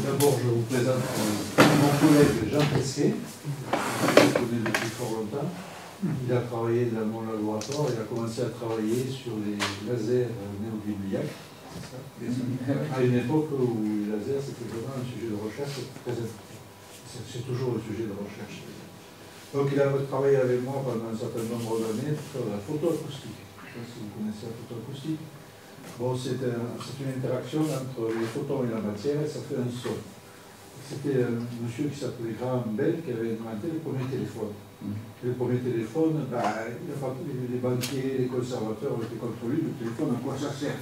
D'abord, je vous présente euh, mon collègue Jean Pesquet, que je connais depuis fort longtemps. Il a travaillé dans mon laboratoire, il a commencé à travailler sur les lasers néobibliaques. À une époque où les lasers, c'était vraiment un sujet de recherche. C'est toujours un sujet de recherche. Donc il a travaillé avec moi pendant un certain nombre d'années pour faire de la photoacoustique. Je ne sais pas si vous connaissez la photoacoustique. Bon, c'est une interaction entre les photons et la matière et ça fait un son. C'était un monsieur qui s'appelait Graham Bell qui avait inventé le premier téléphone. Mm. Le premier téléphone, bah, les banquiers, les conservateurs été contre lui. Le téléphone, à quoi ça sert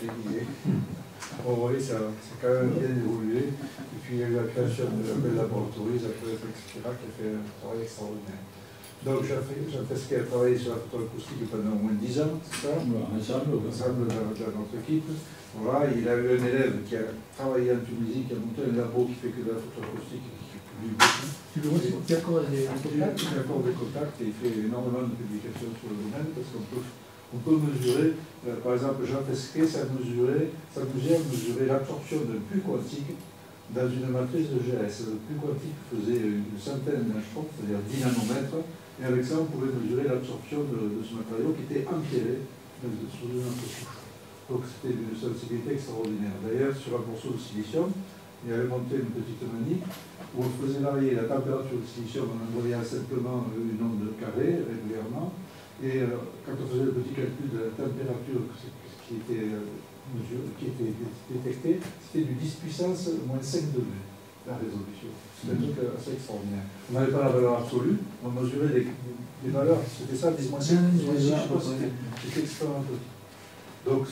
Bon, vous voyez, ça, a quand même bien évolué. Et puis il y a eu la création de la Bell Laboratories, etc., qui a fait un travail extraordinaire. Donc Jean Fesquet a travaillé sur la photoacoustique pendant au moins 10 ans, c'est ça Ensemble, ensemble dans, notre équipe. Voilà, il a eu un élève qui a travaillé en Tunisie, qui a monté un labo qui fait que de la photoacoustique et qui publie beaucoup. Tu le vois, qui accorde des contacts Il accorde des contacts et il fait énormément de publications sur le domaine parce qu'on peut, on peut mesurer, euh, par exemple Jean Fesquet, ça, mesurait, ça mesure mesurer l'absorption d'un puits quantique dans une matrice de GS. Le puits quantique faisait une centaine d'angstroms, c'est-à-dire 10 nanomètres, et avec ça, on pouvait mesurer l'absorption de, ce matériau qui était empiré sous une autre couche. Donc c'était une sensibilité extraordinaire. D'ailleurs, sur un morceau de silicium, il y avait monté une petite manie où on faisait varier la température du silicium en envoyant simplement une onde carrée régulièrement. Et euh, quand on faisait le petit calcul de la température qui était, euh, qui était détectée, c'était du 10 puissance moins 5 degrés la résolution. C'est un truc assez extraordinaire. On n'avait pas la valeur absolue, on mesurait des, des valeurs, c'était ça, 10 moins 5, c'était extrêmement petit. Donc,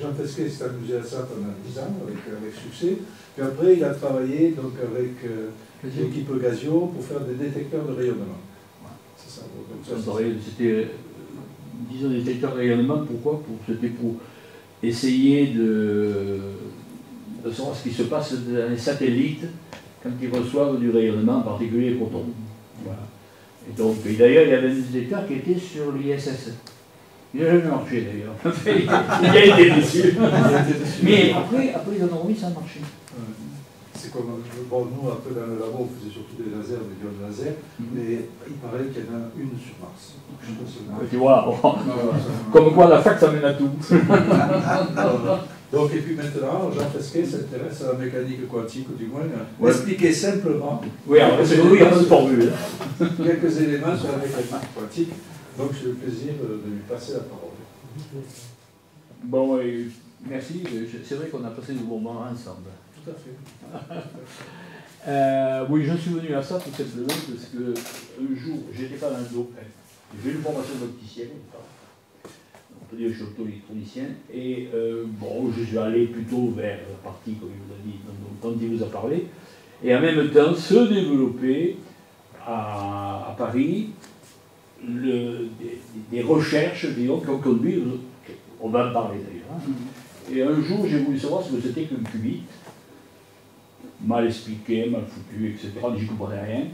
Jean Fesquet s'est amusé à ça pendant 10 ans, avec, avec succès. Puis après, il a travaillé donc, avec euh, l'équipe Gazio pour faire des détecteurs de rayonnement. C'est ça. C'était, euh, disons, des détecteurs de rayonnement, pourquoi? Pour, C'était pour essayer de, de savoir ce qui se passe dans les satellites quand ils reçoivent du rayonnement, en particulier proton. Voilà. Et donc, d'ailleurs, il y avait un détecteur qui était sur l'ISS. Il n'a jamais marché d'ailleurs. il a été dessus. Mais après, après, ils en ont remis, ça a marché. C'est comme, bon, nous, après, dans le labo, on faisait surtout des lasers, des de laser, mm-hmm. mais il paraît qu'il y en a une sur Mars. Je tu vois, comme quoi la fac, ça mène à tout. Donc, et puis maintenant, Jean Fesquet s'intéresse à la mécanique quantique, ou du moins, ouais. expliquer simplement. Oui, alors, oui, a de formule. quelques éléments sur la mécanique quantique. Donc, j'ai le plaisir de lui passer la parole. Bon, merci. C'est vrai qu'on a passé des moments ensemble. Tout à fait. euh, oui, je suis venu à ça tout simplement parce que un jour, j'étais pas dans le domaine. J'ai une formation d'opticien, je suis auto-électronicien, et euh, bon, je suis allé plutôt vers la partie, comme il vous a dit, dont, il vous a parlé, et en même temps se développer à, Paris le, des, recherches disons, qui ont conduit, on va en parler d'ailleurs, hein. et un jour j'ai voulu savoir ce que c'était qu'un qubit, mal expliqué, mal foutu, etc., je ne comprenais rien.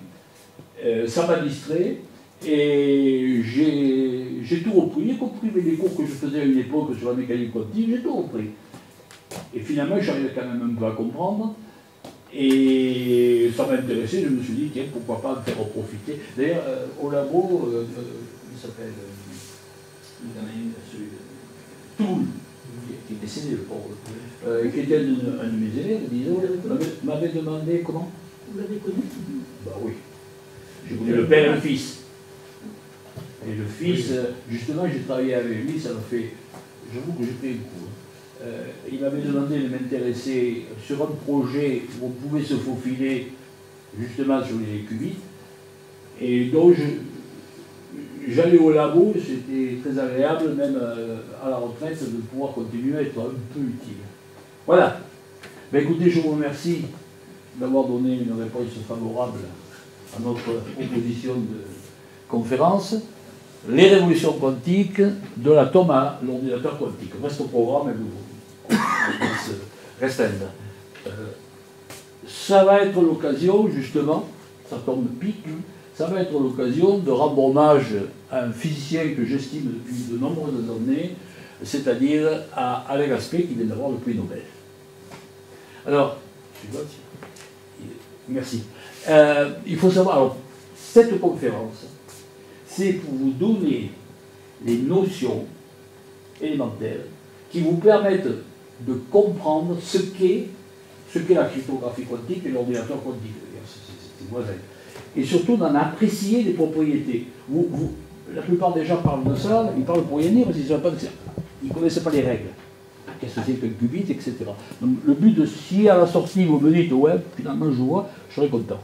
Euh, ça m'a distrait, et j'ai tout repris, y compris les cours que je faisais à une époque sur la mécanique quantique, j'ai tout repris. Et finalement, j'arrivais quand même un peu à comprendre. Et ça m'a intéressé, je me suis dit, tiens, pourquoi pas me faire profiter. D'ailleurs, euh, au labo, euh, euh, il s'appelle Toul, qui est décédé, le pauvre, qui était un, de mes élèves, disons, m'avait demandé comment Vous l'avez connu Bah oui. J'ai voulu le père et le fils. Et le fils, euh, justement, j'ai travaillé avec lui, ça m'a fait. J'avoue que j'ai fait un coup. Euh, il m'avait demandé de m'intéresser sur un projet où on pouvait se faufiler justement sur les qubits. Et donc, j'allais au labo, c'était très agréable, même euh, à la retraite, de pouvoir continuer à être un peu utile. Voilà. Ben, écoutez, je vous remercie d'avoir donné une réponse favorable à notre proposition de conférence les révolutions quantiques de l'atome à l'ordinateur quantique. Reste au programme et vous restreindre. Euh, ça va être l'occasion, justement, ça tombe pique, ça va être l'occasion de rendre hommage à un physicien que j'estime depuis de nombreuses années, c'est-à-dire à Alain Aspect qui vient d'avoir le prix Nobel. Alors, Merci. Euh, il faut savoir, alors, cette conférence, c'est pour vous donner les notions élémentaires qui vous permettent de comprendre ce qu'est la cryptographie quantique et l'ordinateur quantique. Et surtout d'en apprécier les propriétés. La plupart des gens parlent de ça, ils parlent pour rien dire parce qu'ils ne connaissent pas les règles. Qu'est-ce que c'est qu'un qubit, etc. Donc le but de si à la sortie vous me dites ouais, finalement je vois, je serai content.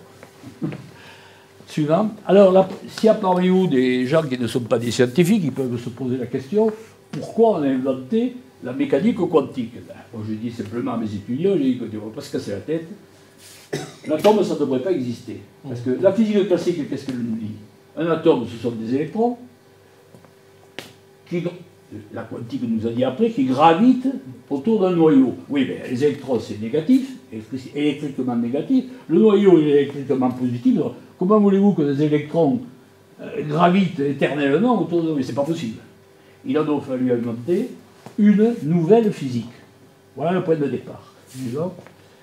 Suivant. Alors, s'il y a parmi vous des gens qui ne sont pas des scientifiques, ils peuvent se poser la question pourquoi on a inventé la mécanique quantique? Ben, Moi, je dis simplement à mes étudiants je dis que tu ne vas pas se casser la tête. L'atome, ça ne devrait pas exister. Parce que la physique classique, qu'est-ce qu'elle nous dit? Un atome, ce sont des électrons qui, la quantique nous a dit après, qui gravitent autour d'un noyau. Oui, mais les électrons, c'est négatif, électriquement négatif. Le noyau est électriquement positif. Comment voulez-vous que des électrons euh, gravitent éternellement autour de nous? C'est pas possible. Il a donc fallu inventer une nouvelle physique. Voilà le point de départ.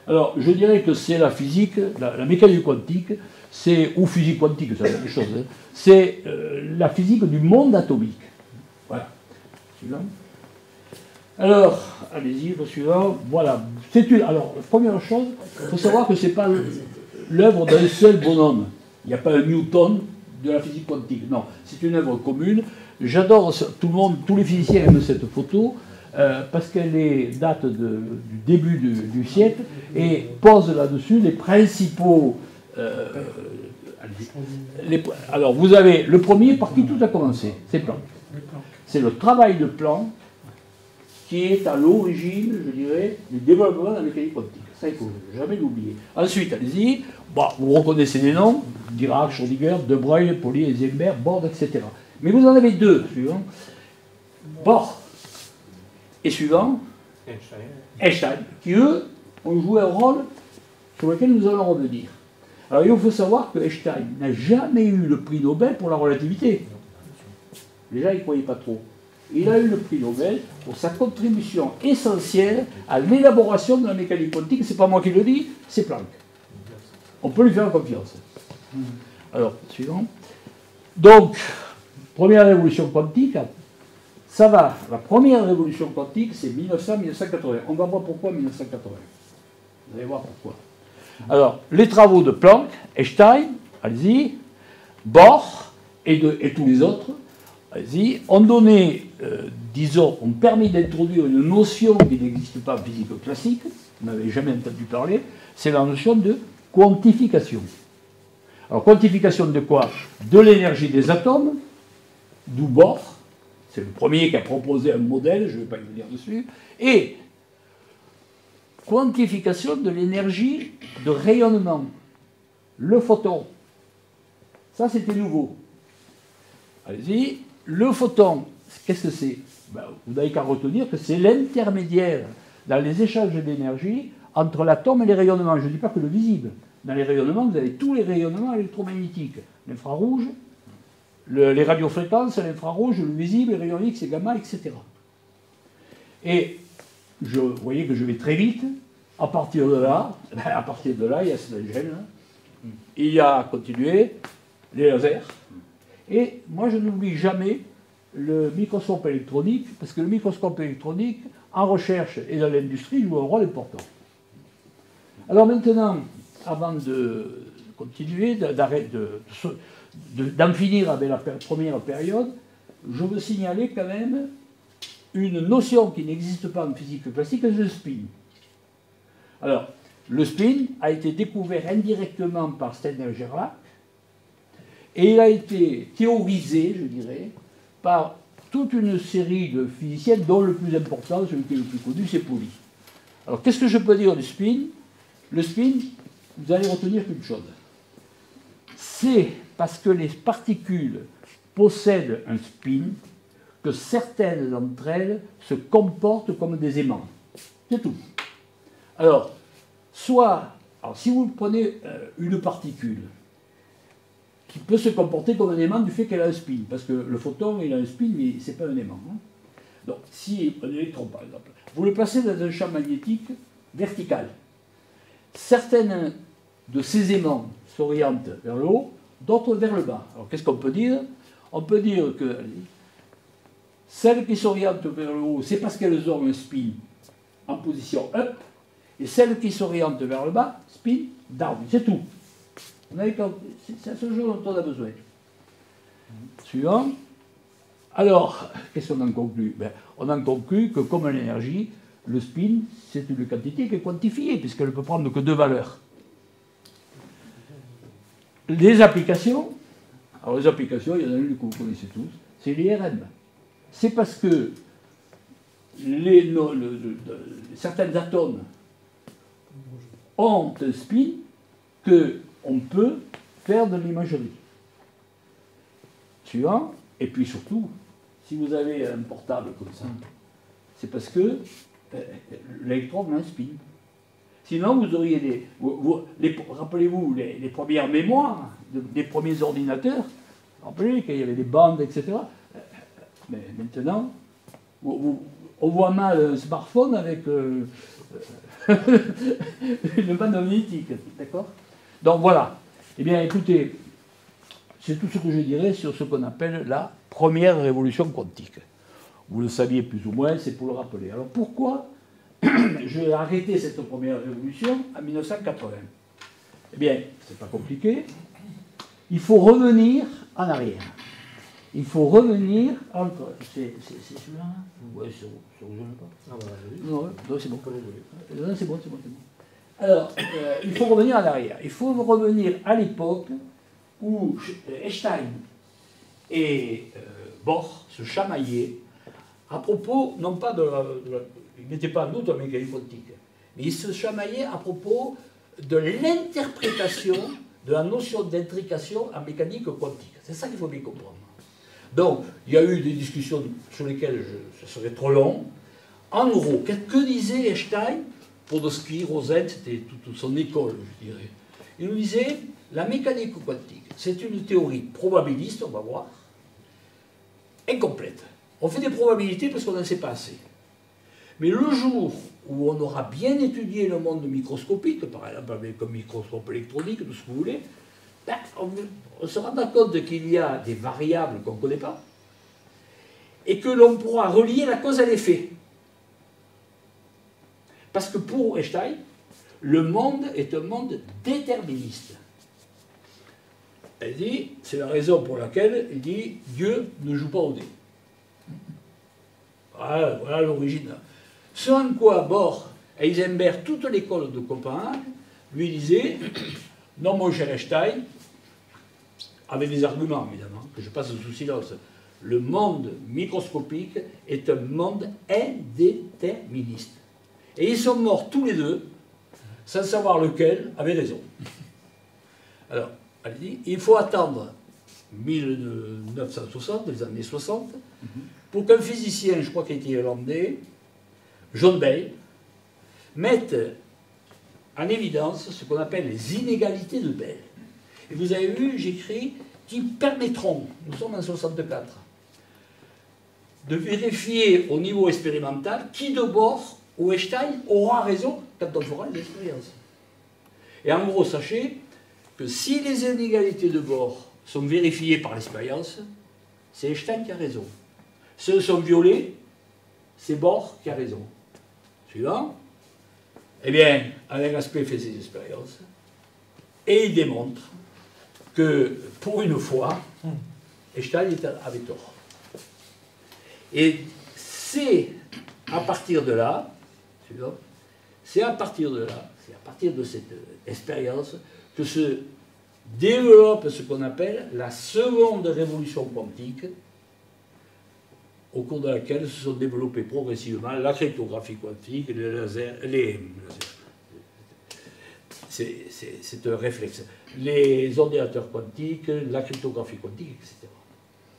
Alors, je dirais que c'est la physique, la, mécanique quantique, c'est, ou physique quantique, c'est la hein. c'est euh, la physique du monde atomique. Voilà. Alors, allez-y, le suivant. Voilà. C'est une, alors, première chose, il faut savoir que ce n'est pas l'œuvre d'un seul bonhomme. Il n'y a pas un Newton de la physique quantique. Non, c'est une œuvre commune. J'adore, tout le monde, tous les physiciens aiment cette photo. Euh, parce qu'elle date du début du, siècle et pose là-dessus les principaux. Euh, alors vous avez le premier par qui tout a commencé, c'est Planck. C'est le travail de Planck qui est à l'origine, je dirais, du développement de la mécanique quantique. Ça, il ne faut jamais l'oublier. Ensuite, allez-y, vous reconnaissez les noms, Dirac, Schrödinger, De Broglie, Pauli, Heisenberg, Bord, etc. Mais vous en avez deux, suivant. Bord et suivant, Einstein. qui eux ont joué un rôle sur lequel nous allons revenir. Alors il faut savoir que Einstein n'a jamais eu le prix Nobel pour la relativité. Les gens ne croyaient pas trop. Il a eu le prix Nobel pour sa contribution essentielle à l'élaboration de la mécanique quantique. C'est pas moi qui le dis, c'est Planck. On peut lui faire confiance. Alors, suivant. Donc, première révolution quantique, ça va, la première révolution quantique, c'est 1900-1980. On va voir pourquoi 1980. Vous allez voir pourquoi. Alors, les travaux de Planck, Einstein, allez-y, Bohr et, et tous les autres, allez-y, ont donné, euh, disons, ont permis d'introduire une notion qui n'existe pas en physique classique, vous n'avez jamais entendu parler, c'est la notion de quantification. Alors, quantification de quoi? De l'énergie des atomes, d'où Bohr, c'est le premier qui a proposé un modèle, je ne vais pas y venir dessus. Et quantification de l'énergie de rayonnement. Le photon. Ça, c'était nouveau. Allez-y. Le photon, qu'est-ce que c'est? Ben, Vous n'avez qu'à retenir que c'est l'intermédiaire dans les échanges d'énergie entre l'atome et les rayonnements. Je ne dis pas que le visible. Dans les rayonnements, vous avez tous les rayonnements électromagnétiques. L'infrarouge, les radiofréquences, l'infrarouge, le visible, les rayons X et gamma, etc. Et vous voyez que je vais très vite. À partir de là, à partir de là, il y a ce gène. Il y a, continué, les lasers. Et moi, je n'oublie jamais le microscope électronique, parce que le microscope électronique, en recherche et dans l'industrie, joue un rôle important. Alors maintenant, avant de continuer, d'en finir avec la première période, je veux signaler quand même une notion qui n'existe pas en physique classique, c'est le spin. Alors, le spin a été découvert indirectement par Steiner Gerlach et il a été théorisé, je dirais, par toute une série de physiciens, dont le plus important, celui qui est le plus connu, c'est Pauli. Alors, qu'est-ce que je peux dire du spin? Le spin, vous allez retenir qu'une chose. C'est parce que les particules possèdent un spin que certaines d'entre elles se comportent comme des aimants. C'est tout. Alors, soit, alors si vous prenez euh, une particule qui peut se comporter comme un aimant du fait qu'elle a un spin, parce que le photon, il a un spin, mais ce n'est pas un aimant. Hein. Donc, si un électron, par exemple, vous le placez dans un champ magnétique vertical, certaines de ces aimants s'orientent vers le haut, d'autres vers le bas. Alors qu'est-ce qu'on peut dire? On peut dire que celles qui s'orientent vers le haut, c'est parce qu'elles ont un spin en position up, et celles qui s'orientent vers le bas, spin down. C'est tout. C'est ce jeu dont on a besoin. Suivant. Alors, qu'est-ce qu'on en conclut? Ben, On en conclut que comme l'énergie, le spin, c'est une quantité qui est quantifiée, puisqu'elle ne peut prendre que deux valeurs. Les applications, alors les applications, il y en a une que vous connaissez tous, c'est l'IRM. C'est parce que certains atomes ont un spin qu'on peut faire de l'imagerie. Suivant, et puis surtout, si vous avez un portable comme ça, c'est parce que l'électron a un spin. Sinon, vous auriez des. Rappelez-vous les, premières mémoires des premiers ordinateurs. Rappelez qu'il y avait des bandes, etc. Mais maintenant, on voit mal un smartphone avec euh, une bande magnétique. D'accord? Donc voilà. Eh bien, écoutez, c'est tout ce que je dirais sur ce qu'on appelle la première révolution quantique. Vous le saviez plus ou moins, c'est pour le rappeler. Alors pourquoi j'ai arrêté cette première révolution en 1980 Eh bien, c'est pas compliqué. Il faut revenir en arrière. Il faut revenir encore. C'est celui-là Oui, c'est pas. Ah, bah, non, non c'est bon. Non, c'est bon, c'est bon, bon. Alors, euh, il faut revenir en arrière. Il faut revenir à l'époque où Einstein et euh, Bohr se chamaillaient à propos, non pas de la. ils n'étaient pas en doute en mécanique quantique, mais ils se chamaillaient à propos de l'interprétation de la notion d'intrication en mécanique quantique. C'est ça qu'il faut bien comprendre. Donc, il y a eu des discussions sur lesquelles je, ce serait trop long. En gros, que, disait Einstein ce Rosette, c'était toute son école, je dirais. Il nous disait la mécanique quantique, c'est une théorie probabiliste, on va voir, incomplète. On fait des probabilités parce qu'on n'en sait pas assez. Mais le jour où on aura bien étudié le monde microscopique, par exemple avec un microscope électronique, tout ce que vous voulez, ben, on, se rendra compte qu'il y a des variables qu'on ne connaît pas et que l'on pourra relier la cause à l'effet. Parce que pour Einstein, le monde est un monde déterministe. Elle dit, c'est la raison pour laquelle il dit Dieu ne joue pas au dé. Voilà, voilà l'origine. Ce en quoi Bohr, Heisenberg, toute l'école de Copenhague lui disait Non, mon cher Einstein, avec des arguments évidemment, que je passe sous silence, le monde microscopique est un monde indéterministe. Et ils sont morts tous les deux, sans savoir lequel avait raison. Alors, elle dit, il faut attendre 1960, les années 60, pour qu'un physicien, je crois qu'il était irlandais, John Bay, mette en évidence ce qu'on appelle les inégalités de Bell. Et vous avez vu, j'écris, qui permettront, nous sommes en 64, de vérifier au niveau expérimental qui de bord ou Einstein aura raison quand on fera les expériences. Et en gros, sachez que si les inégalités de bord sont vérifiées par l'expérience, c'est Einstein qui a raison. Si elles sont violées, c'est Bohr qui a raison. Suivant. Eh bien, Alain Aspect fait ses expériences et il démontre que, pour une fois, Einstein avait tort. Et c'est à partir de là, c'est à partir de là, c'est à partir de cette expérience que se développe ce qu'on appelle la seconde révolution quantique, au cours de laquelle se sont développées progressivement la cryptographie quantique, les lasers, les, c'est un réflexe. Les ordinateurs quantiques, la cryptographie quantique, etc.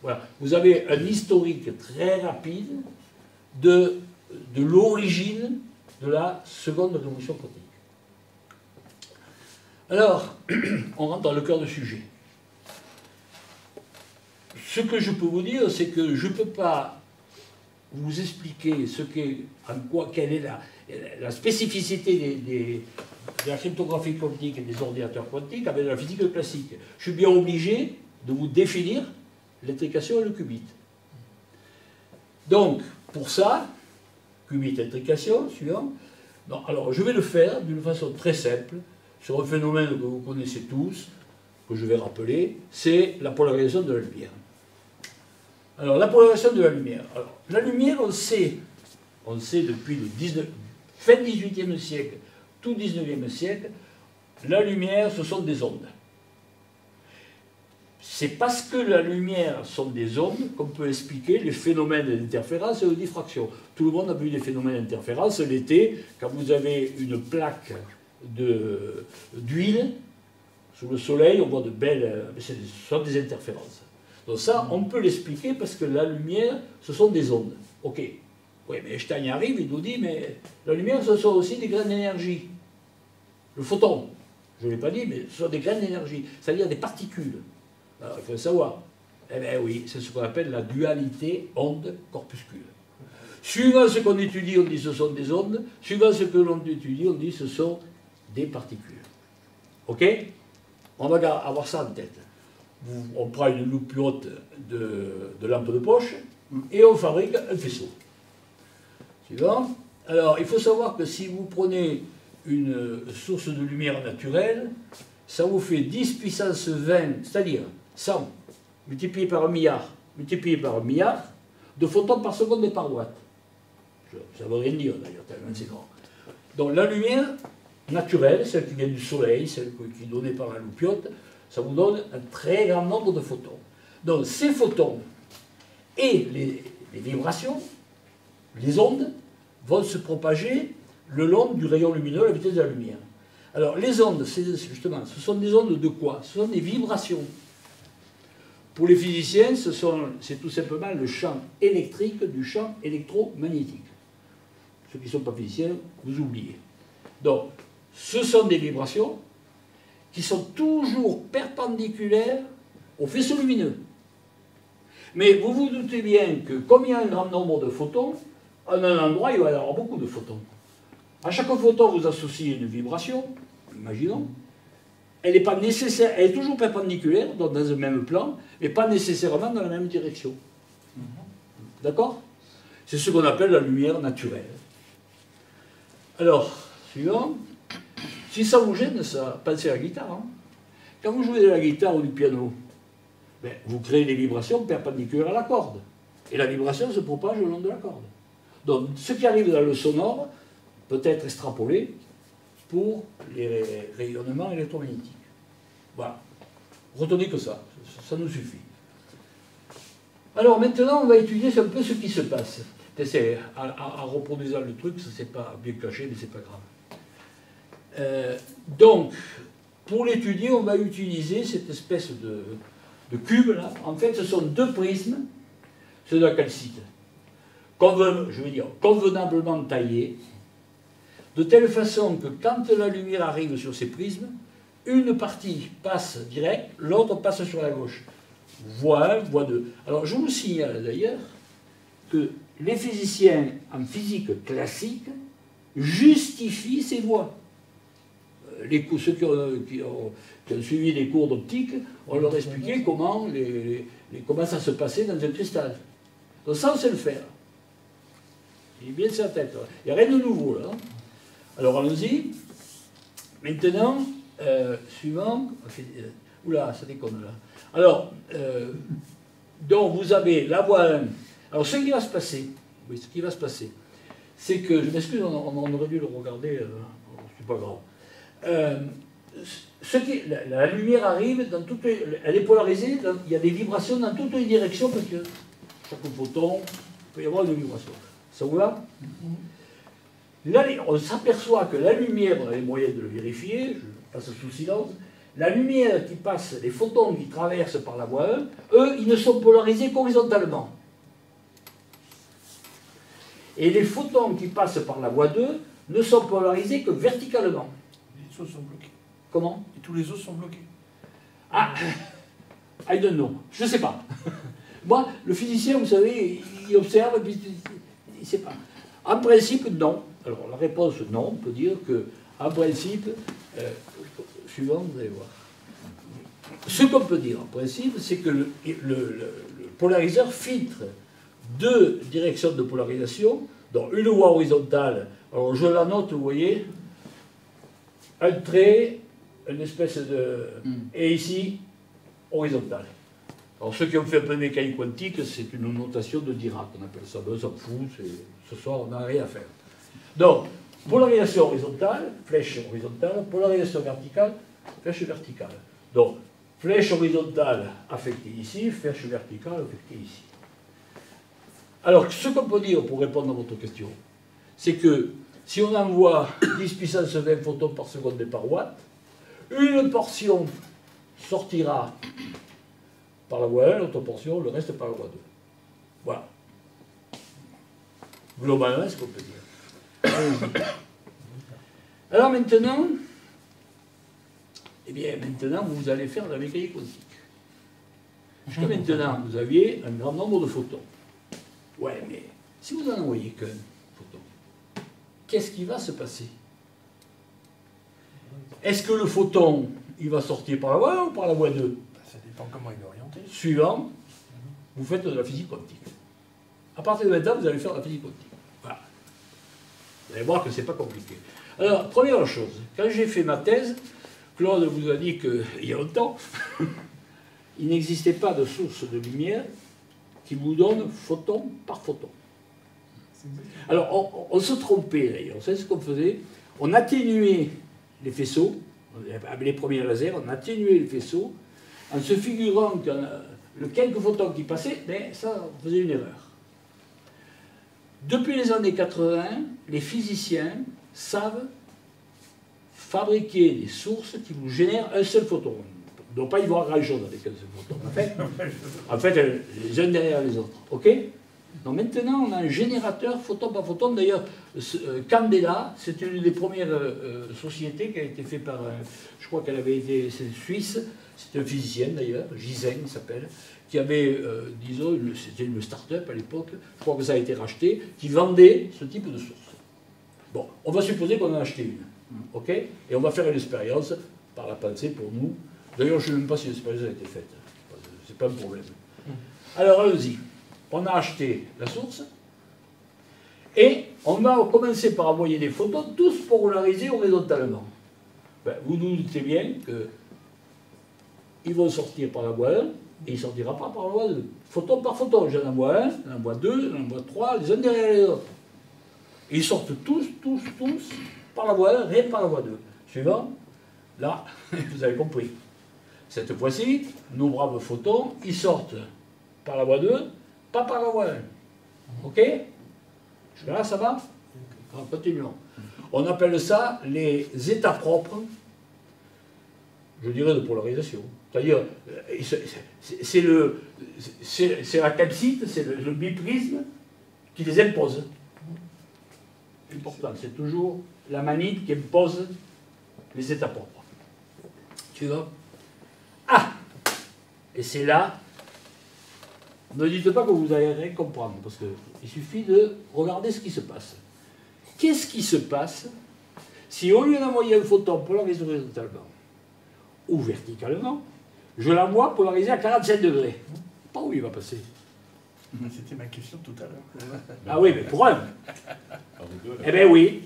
Voilà. Vous avez un historique très rapide de, de l'origine de la seconde révolution quantique. Alors, on rentre dans le cœur du sujet. Ce que je peux vous dire, c'est que je ne peux pas vous expliquer ce qu'est, en quoi, quelle est la, spécificité des, de la cryptographie quantique et des ordinateurs quantiques avec la physique classique. Je suis bien obligé de vous définir l'intrication et le qubit. Donc, pour ça, qubit intrication, suivant. alors, je vais le faire d'une façon très simple, sur un phénomène que vous connaissez tous, que je vais rappeler, c'est la polarisation de la lumière. Alors, la polarisation de la lumière. Alors, la lumière, on sait, on sait depuis le 19, fin 18e siècle, tout 19e siècle, la lumière, ce sont des ondes. C'est parce que la lumière sont des ondes qu'on peut expliquer les phénomènes d'interférence et de diffraction. Tout le monde a vu des phénomènes d'interférence l'été, quand vous avez une plaque d'huile sous le soleil, on voit de belles. Ce sont des interférences. Donc, ça, on peut l'expliquer parce que la lumière, ce sont des ondes. Ok. Oui, mais Einstein arrive, il nous dit, mais la lumière, ce sont aussi des graines d'énergie. Le photon, je ne l'ai pas dit, mais ce sont des graines d'énergie, c'est-à-dire des particules. Alors, il faut le savoir. Eh bien oui, c'est ce qu'on appelle la dualité onde-corpuscule. Suivant ce qu'on étudie, on dit ce sont des ondes. Suivant ce que l'on étudie, on dit ce sont des particules. OK? On va avoir ça en tête. On prend une loupe de lampe de poche et on fabrique un faisceau. Suivant. Alors, il faut savoir que si vous prenez une source de lumière naturelle, ça vous fait 10 puissance 20, c'est-à-dire 100 multiplié par un milliard, multiplié par un milliard de photons par seconde et par watt. Ça ne veut rien dire d'ailleurs, tellement c'est grand. Donc la lumière naturelle, celle qui vient du soleil, celle qui est donnée par la loupiote, ça vous donne un très grand nombre de photons. Donc ces photons et les, vibrations, les ondes, vont se propager le long du rayon lumineux à la vitesse de la lumière. Alors les ondes, justement, ce sont des ondes de quoi? Ce sont des vibrations. Pour les physiciens, c'est tout simplement le champ électrique du champ électromagnétique. Ceux qui ne sont pas physiciens, vous oubliez. Donc, ce sont des vibrations qui sont toujours perpendiculaires au faisceau lumineux. Mais vous vous doutez bien que comme il y a un grand nombre de photons, à un endroit, il va y avoir beaucoup de photons. À chaque photon, vous associez une vibration, imaginons, elle n'est pas nécessaire, elle est toujours perpendiculaire, donc dans le même plan, mais pas nécessairement dans la même direction. D'accord? C'est ce qu'on appelle la lumière naturelle. Alors, suivant. Si ça vous gêne, ça, pensez à la guitare. Hein. Quand vous jouez de la guitare ou du piano, ben, vous créez des vibrations perpendiculaires à la corde. Et la vibration se propage le long de la corde. Donc, ce qui arrive dans le sonore peut être extrapolé pour les rayonnements électromagnétiques. Voilà. Retenez que ça, ça nous suffit. Alors maintenant, on va étudier un peu ce qui se passe. En, reproduisant le truc, ça c'est pas bien caché, mais c'est pas grave. Euh, donc, pour l'étudier, on va utiliser cette espèce de, cube là. En fait, ce sont deux prismes, ceux de la calcite, convenablement taillés, de telle façon que quand la lumière arrive sur ces prismes, une partie passe direct, l'autre passe sur la gauche. Voie 1, voie 2. Alors je vous signale d'ailleurs que les physiciens en physique classique justifient ces voies. Euh, les, ceux qui ont, suivi des cours d'optique, on leur expliqué comment, les, comment ça se passait dans un cristal. Donc ça, on sait le faire. Il est bien sa tête. Il n'y a rien de nouveau là. Alors allons-y. Maintenant, euh, suivant. Euh, oula, ça déconne là. Alors, euh, donc vous avez la voie 1. Alors ce qui va se passer, ce qui va se passer, c'est que, je m'excuse, on, aurait dû le regarder, c'est pas grave. Ce qui, la, lumière arrive dans toutes elle est polarisée, il y a des vibrations dans toutes les directions parce que chaque photon, peut y avoir une vibration. Ça vous va Là, on s'aperçoit que la lumière, on a les moyens de le vérifier, je passe sous silence, la lumière qui passe, les photons qui traversent par la voie 1, eux, ils ne sont polarisés qu'horizontalement. Et les photons qui passent par la voie 2 ne sont polarisés que verticalement. Les sont bloqués. Comment? Et tous les os sont bloqués. Ah I don't know. Je ne sais pas. Moi, le physicien, vous savez, il observe et puis il ne sait pas. En principe, non. Alors la réponse non, on peut dire que en principe, euh, suivant, vous allez voir. Ce qu'on peut dire en principe, c'est que le, le- le- le polariseur filtre deux directions de polarisation, dont une voie horizontale. Alors je la note, vous voyez, un trait, une espèce de. Et ici, horizontale. Alors ceux qui ont fait un peu de mécanique quantique, c'est une notation de Dirac, on appelle ça. Ben, on s'en fout, ce soir on n'a rien à faire. Donc, polarisation horizontale, flèche horizontale, polarisation verticale, flèche verticale. Donc, flèche horizontale affectée ici, flèche verticale affectée ici. Alors, ce qu'on peut dire pour répondre à votre question, c'est que si on envoie 10 puissance 20 photons par seconde et par watt, une portion sortira par la voie 1, l'autre portion, le reste par la voie 2. Voilà. Globalement, ce qu'on peut dire. Alors maintenant, eh bien maintenant, vous allez faire de la mécanique quantique. Jusqu'à maintenant, vous aviez un grand nombre de photons. Ouais, mais si vous n'en envoyez qu'un qu'est-ce qui va se passer? Est-ce que le photon, il va sortir par la voie 1 ou par la voie 2 Bah, Ça dépend comment il est orienté. Suivant, vous faites de la physique quantique. À partir de maintenant, vous allez faire de la physique quantique. Voilà. Vous allez voir que c'est pas compliqué. Alors, première chose, quand j'ai fait ma thèse, Claude vous a dit qu'il y a longtemps, il n'existait pas de source de lumière qui vous donne photon par photon. Alors, on, se trompait d'ailleurs. Savez ce qu'on faisait On atténuait les faisceaux, les premiers lasers, on atténuait les faisceaux en se figurant que euh, le quelques photons qui passaient, ben, ça faisait une erreur. Depuis les années 80, les physiciens savent fabriquer des sources qui vous génèrent un seul photon. Doit pas y voir grand-chose avec un seul photon. En fait, en fait, les uns derrière les autres. OK? Donc maintenant, on a un générateur photon par photon. D'ailleurs, euh, Candela, c'est une des premières euh, euh, sociétés qui a été faite par, je crois qu'elle avait été c'est suisse, c'est un physicien d'ailleurs, Gizen s'appelle, qui avait, euh, disons, c'était une start-up à l'époque, je crois que ça a été racheté, qui vendait ce type de source. Bon, on va supposer qu'on en a acheté une, ok? Et on va faire une expérience par la pensée pour nous. D'ailleurs, je ne sais même pas si l'expérience a été faite. C'est pas un problème. Alors, allons-y. On a acheté la source et on va commencer par envoyer des photons tous polarisés horizontalement. Ben, vous nous doutez bien que ils vont sortir par la voie 1 et il ne sortira pas par la voie 2. Photon par photon, j'en envoie un, j'en envoie deux, j'en envoie trois, les uns derrière les autres. Ils sortent tous, tous, tous par la voie 1 et par la voie 2. Suivant, là, vous avez compris. Cette fois-ci, nos braves photons, ils sortent par la voie 2, pas par la 1. Ok? Jusque-là, ça va? Continuons. On appelle ça les états propres, je dirais, de polarisation. C'est-à-dire, euh, c'est- le, c'est la calcite, c'est le, le biprisme qui les impose. Important, c'est toujours la manite qui impose les états propres. Tu vois? Ah Et c'est là, ne dites pas que vous allez rien comprendre, parce qu'il suffit de regarder ce qui se passe. Qu'est-ce qui se passe si au lieu d'envoyer un photon polarisé horizontalement ou verticalement, je l'envoie polarisé à 45 degrés? Pas où il va passer. C'était ma question tout à l'heure. Ah oui, mais pour un. Eh bien oui.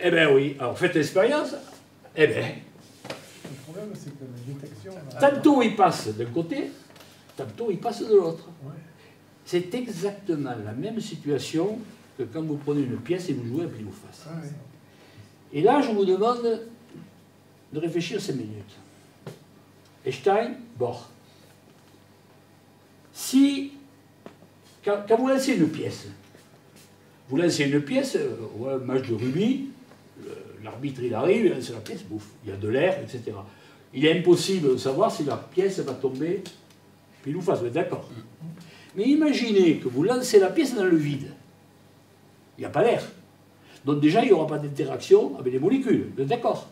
Eh bien oui. Alors faites l'expérience. Eh bien, Le problème, c'est que la détection. tantôt il passe d'un côté, tantôt il passe de l'autre. Ouais. C'est exactement la même situation que quand vous prenez une pièce et vous jouez à pile ou face. Ah ouais. Et là, je vous demande de réfléchir cinq minutes. Einstein, Bohr. Si, quand, quand vous lancez une pièce, vous lancez une pièce, euh, ouais, un match de rugby, l'arbitre il arrive, il lance la pièce, bouf, il y a de l'air, etc. Il est impossible de savoir si la pièce va tomber ou face, vous êtes d'accord Mais imaginez que vous lancez la pièce dans le vide. Il n'y a pas l'air. Donc déjà, il n'y aura pas d'interaction avec les molécules. Vous êtes d'accord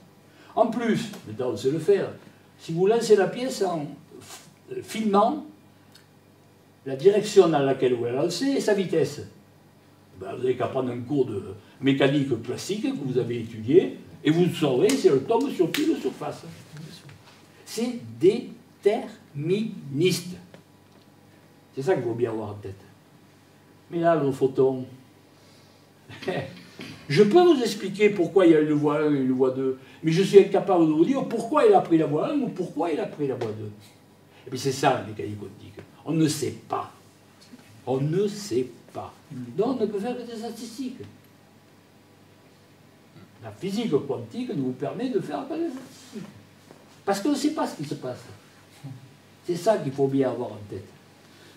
En plus, maintenant on sait le faire, si vous lancez la pièce en f- filmant la direction dans laquelle vous la lancez et sa vitesse, ben, vous n'avez qu'à prendre un cours de mécanique plastique que vous avez étudié, Et vous saurez si elle tombe sur pile surface. C'est déterministe. C'est ça qu'il faut bien avoir en tête. Mais là, le photon, je peux vous expliquer pourquoi il y a une voie 1 et une voie 2, mais je suis incapable de vous dire pourquoi il a pris la voie 1 ou pourquoi il a pris la voie 2. Et puis c'est ça la mécanique quantique. On ne sait pas. On ne sait pas. Donc on ne peut faire que des statistiques. La physique quantique nous permet de faire des statistiques. Parce qu'on ne sait pas ce qui se passe. C'est ça qu'il faut bien avoir en tête.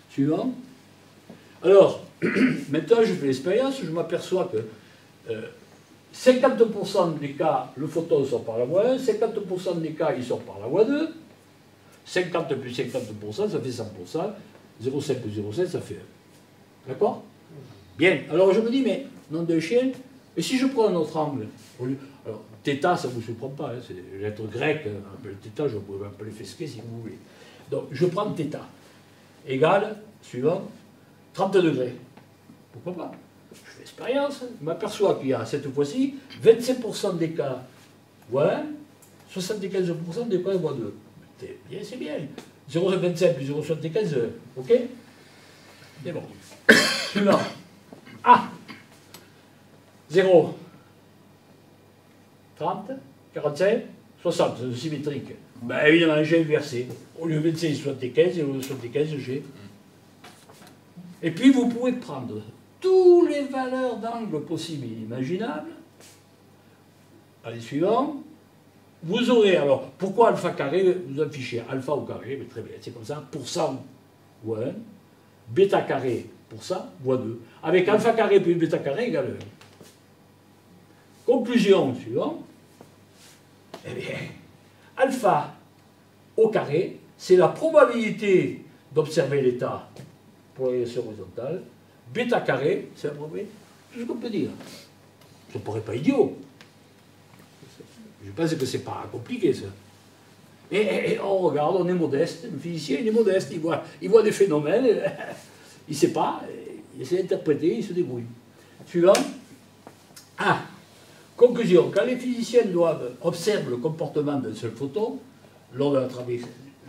Suivant. Alors, maintenant je fais l'expérience, je m'aperçois que 50% des cas, le photon sort par la voie 1, 50% des cas, il sort par la voie 2. 50 plus 50%, ça fait 100%. 0,5 plus 0,5, ça fait 1. D'accord? Bien. Alors je me dis, mais nom de chien, et si je prends un autre angle Alors, θ, ça ne vous surprend pas, hein, c'est les lettres grecques, on appelle θ, je peux appeler fesqué si vous voulez. Donc je prends θ, égale, suivant, 30 degrés. Pourquoi pas? Je fais l'expérience, je m'aperçois qu'il y a cette fois-ci 25% des cas voie 1, 75% des cas voie 2. C'est bien, c'est bien. 0,25 plus 0,75, ok? C'est bon. Suivant. Ah 0. 30, 45, 60, c'est symétrique. Ben évidemment, j'ai inversé. Au lieu de 25, 75, et au lieu de 75, j'ai. Et puis vous pouvez prendre toutes les valeurs d'angle possibles et imaginables. Allez, suivant. Vous aurez alors, pourquoi alpha carré Vous affichez alpha au carré, mais très bien, c'est comme ça, pour 100, voie 1, bêta carré pour ça, voie 2. Avec alpha carré plus bêta carré égale 1. Conclusion suivante. Eh bien, alpha au carré, c'est la probabilité d'observer l'état pour la horizontale. Bêta carré, c'est la probabilité. C'est ce qu'on peut dire. Ça ne paraît pas idiot. Je pense que c'est pas compliqué ça. Et, on regarde, on est modeste, le physicien il est modeste, il voit des phénomènes, il ne sait pas, il essaie d'interpréter, il se débrouille. Suivant. Ah, conclusion, quand les physiciens doivent observer le comportement d'un seul photon, lors de la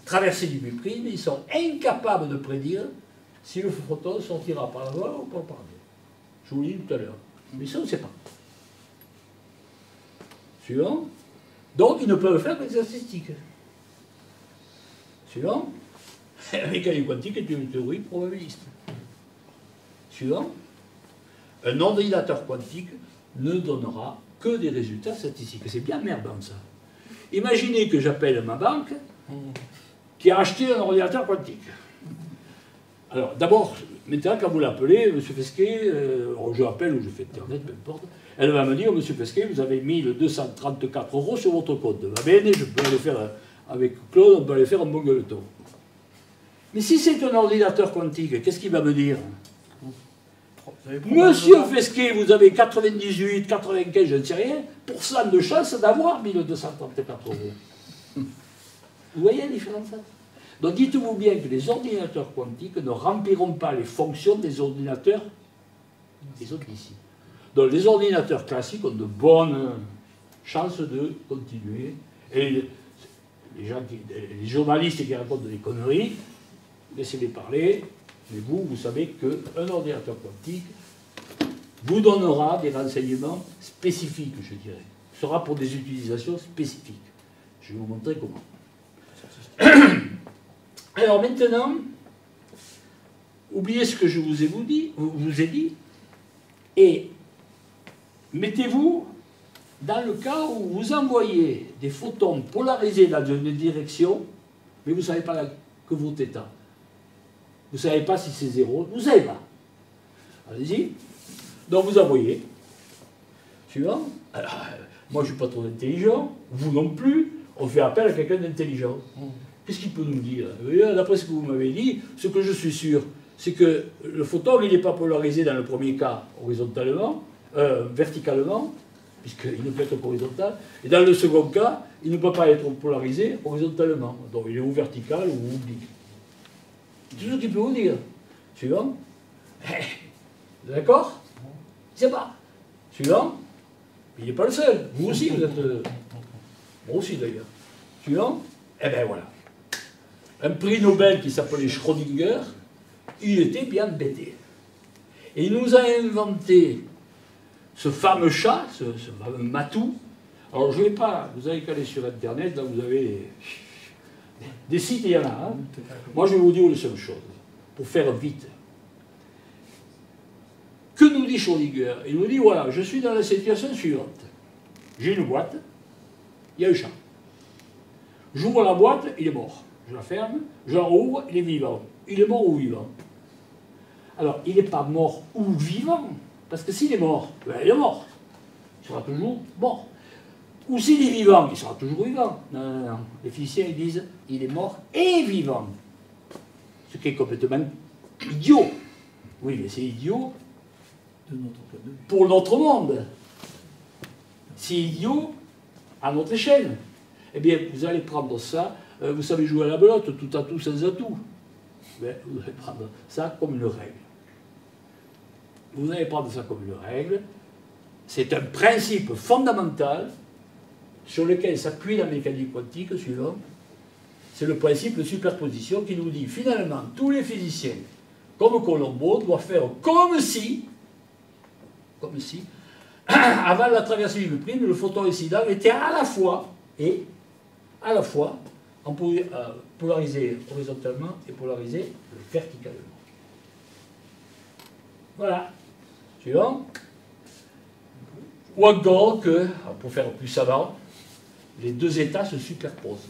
traversée du prime, ils sont incapables de prédire si le photon sortira par la voie ou par le Je vous l'ai dit tout à l'heure. Mais ça, on ne sait pas. Suivant. Donc, ils ne peuvent faire que des statistiques. Suivant. La mécanique quantique est une théorie probabiliste. Suivant. Un ordinateur quantique ne donnera que des résultats statistiques. C'est bien merdant ça. Imaginez que j'appelle ma banque qui a acheté un ordinateur quantique. Alors, d'abord, maintenant, quand vous l'appelez, M. Fesquet, euh, je l'appelle ou je fais Internet, peu importe, elle va me dire, Monsieur Pesquet, vous avez mis le 234 euros sur votre compte. Va bien, je peux aller faire, avec Claude, on peut aller faire un bon. Mais si c'est un ordinateur quantique, qu'est-ce qu'il va me dire? Monsieur Fesquet, vous avez 98, 95, je ne sais rien, pour cent de chance d'avoir mis le 234 euros. Vous voyez la différence Donc dites-vous bien que les ordinateurs quantiques ne rempliront pas les fonctions des ordinateurs des autres ici. Donc les ordinateurs classiques ont de bonnes chances de continuer. Et les, gens les journalistes qui racontent des conneries, laissez-les parler, mais vous, vous savez qu'un ordinateur quantique vous donnera des renseignements spécifiques, je dirais. Ce sera pour des utilisations spécifiques. Je vais vous montrer comment. Alors maintenant, oubliez ce que je vous ai, dit, vous ai dit, et mettez-vous dans le cas où vous envoyez des photons polarisés dans une direction, mais vous ne savez pas que votre état. Vous ne savez pas si c'est zéro, vous ne savez pas. Allez-y. Donc vous envoyez. Suivant. Alors, moi je ne suis pas trop intelligent, vous non plus, on fait appel à quelqu'un d'intelligent. Qu'est-ce qu'il peut nous dire? D'après ce que vous m'avez dit, ce que je suis sûr, c'est que le photon, il n'est pas polarisé dans le premier cas horizontalement, euh, verticalement, puisqu'il ne peut être horizontal. Et dans le second cas, il ne peut pas être polarisé horizontalement. Donc il est ou vertical ou oblique. Tout ce qu'il peut vous dire. Suivant. D'accord? Je sais pas. Suivant. Il n'est pas le seul. Vous aussi, vous êtes. euh, Moi aussi, d'ailleurs. Suivant Eh bien, voilà. Un prix Nobel qui s'appelait Schrödinger, il était bien bêté. Et il nous a inventé ce fameux chat, ce, ce fameux matou. Alors, je ne vais pas. Vous avez qu'à aller sur Internet, là, vous avez. Des sites, il y en a. hein. Moi, je vais vous dire une seule chose, pour faire vite. Que nous dit Schrödinger? Il nous dit voilà, je suis dans la situation suivante. J'ai une boîte, il y a un chat. J'ouvre la boîte, il est mort. Je la ferme, je la rouvre, il est vivant. Il est mort ou vivant? Alors, il n'est pas mort ou vivant, parce que s'il est mort, ben, il est mort. Il sera toujours mort. Ou s'il est vivant, il sera toujours vivant. Non, non, non. Les physiciens ils disent il est mort et vivant. Ce qui est complètement idiot. Oui, mais c'est idiot De notre point de vue. pour notre monde. C'est idiot à notre échelle. Eh bien, vous allez prendre ça, euh, vous savez jouer à la belote, tout à tout sans atout. Ben, vous allez prendre ça comme une règle. Vous allez prendre ça comme une règle. C'est un principe fondamental sur lequel s'appuie la mécanique quantique suivant. C'est le principe de superposition qui nous dit finalement tous les physiciens, comme Colombo, doivent faire comme si comme si, avant la traversée du prime, le photon incident était à la fois et à la fois euh, polarisé horizontalement et polarisé verticalement. Voilà. Suivant. Ou encore que, pour faire plus savant, les deux états se superposent.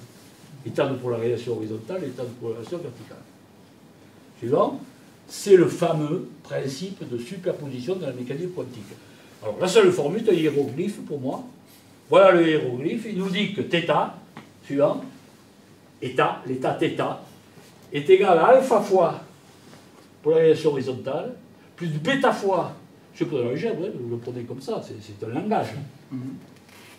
État de polarisation horizontale et état de polarisation verticale. Suivant c'est le fameux principe de superposition de la mécanique quantique. Alors la seule formule est un hiéroglyphe pour moi. Voilà le hiéroglyphe, il nous dit que θ, suivant, état, l'état θ, est égal à alpha fois polarisation horizontale, plus bêta fois, je sais pas dans l'algèbre, hein, vous le prenez comme ça, c'est- c'est un langage.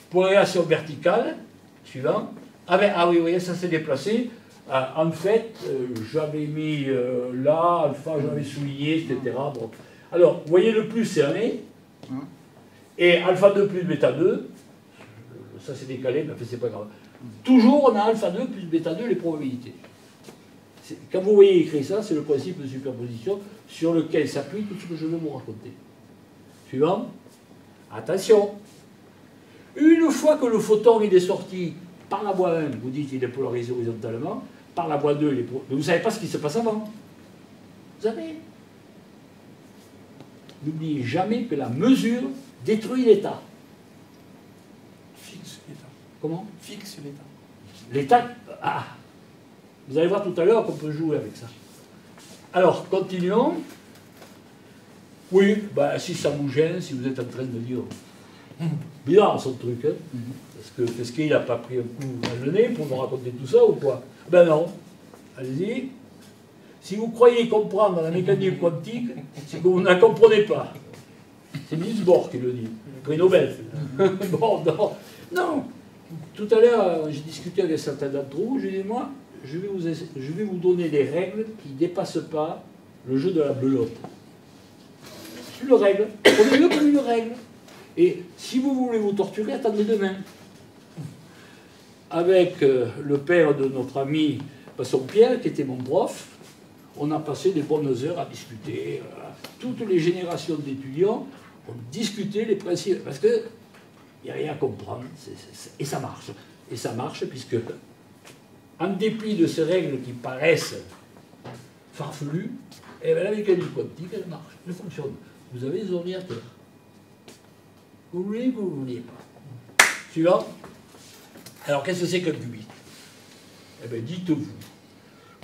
Polarisation verticale, suivant, ah, ben, ah oui, oui, ça s'est déplacé, ah, en fait, euh, j'avais mis euh, là, alpha, j'avais souligné, etc. Bon. Alors, vous voyez, le plus, c'est un et. Et alpha 2 plus bêta 2, euh, ça c'est décalé, mais c'est pas grave. Toujours, on a alpha 2 plus bêta 2, les probabilités. Quand vous voyez écrit ça, c'est le principe de superposition sur lequel s'appuie tout ce que je vais vous raconter. Suivant. Attention. Une fois que le photon il est sorti par la voie 1, vous dites qu'il est polarisé horizontalement, par la voie 2, il est po- mais vous ne savez pas ce qui se passe avant. Vous savez N'oubliez jamais que la mesure détruit l'état. Fixe l'état. Comment? Fixe l'état. L'état. Ah Vous allez voir tout à l'heure qu'on peut jouer avec ça. Alors, continuons. Oui, bah, si ça vous gêne, si vous êtes en train de dire. Bizarre son truc, hein Parce que est-ce qu'il n'a pas pris un coup dans le nez pour nous raconter tout ça ou quoi? Ben non. Allez-y. Si vous croyez comprendre la mécanique quantique, c'est que vous ne la comprenez pas. C'est Niels Bohr qui le dit. Prix bon, non. Non. Tout à l'heure, j'ai discuté avec certains d'entre vous, j'ai dit, moi, je vais, vous, je vais vous donner des règles qui ne dépassent pas le jeu de la belote. Une règle. Prenez-le comme une règle. Et si vous voulez vous torturer, attendez demain. Avec euh, le père de notre ami Passon Pierre, qui était mon prof, on a passé des bonnes heures à discuter. euh, toutes les générations d'étudiants ont discuté les principes. Parce que il n'y a rien à comprendre. et ça marche. Et ça marche puisque, en dépit de ces règles qui paraissent farfelues, eh bien, la mécanique quantique, elle marche, elle fonctionne. Vous avez des ordinateurs. Vous voulez ou vous ne voulez pas? Suivant. Alors, qu'est-ce que c'est qu'un qubit? Eh bien, dites-vous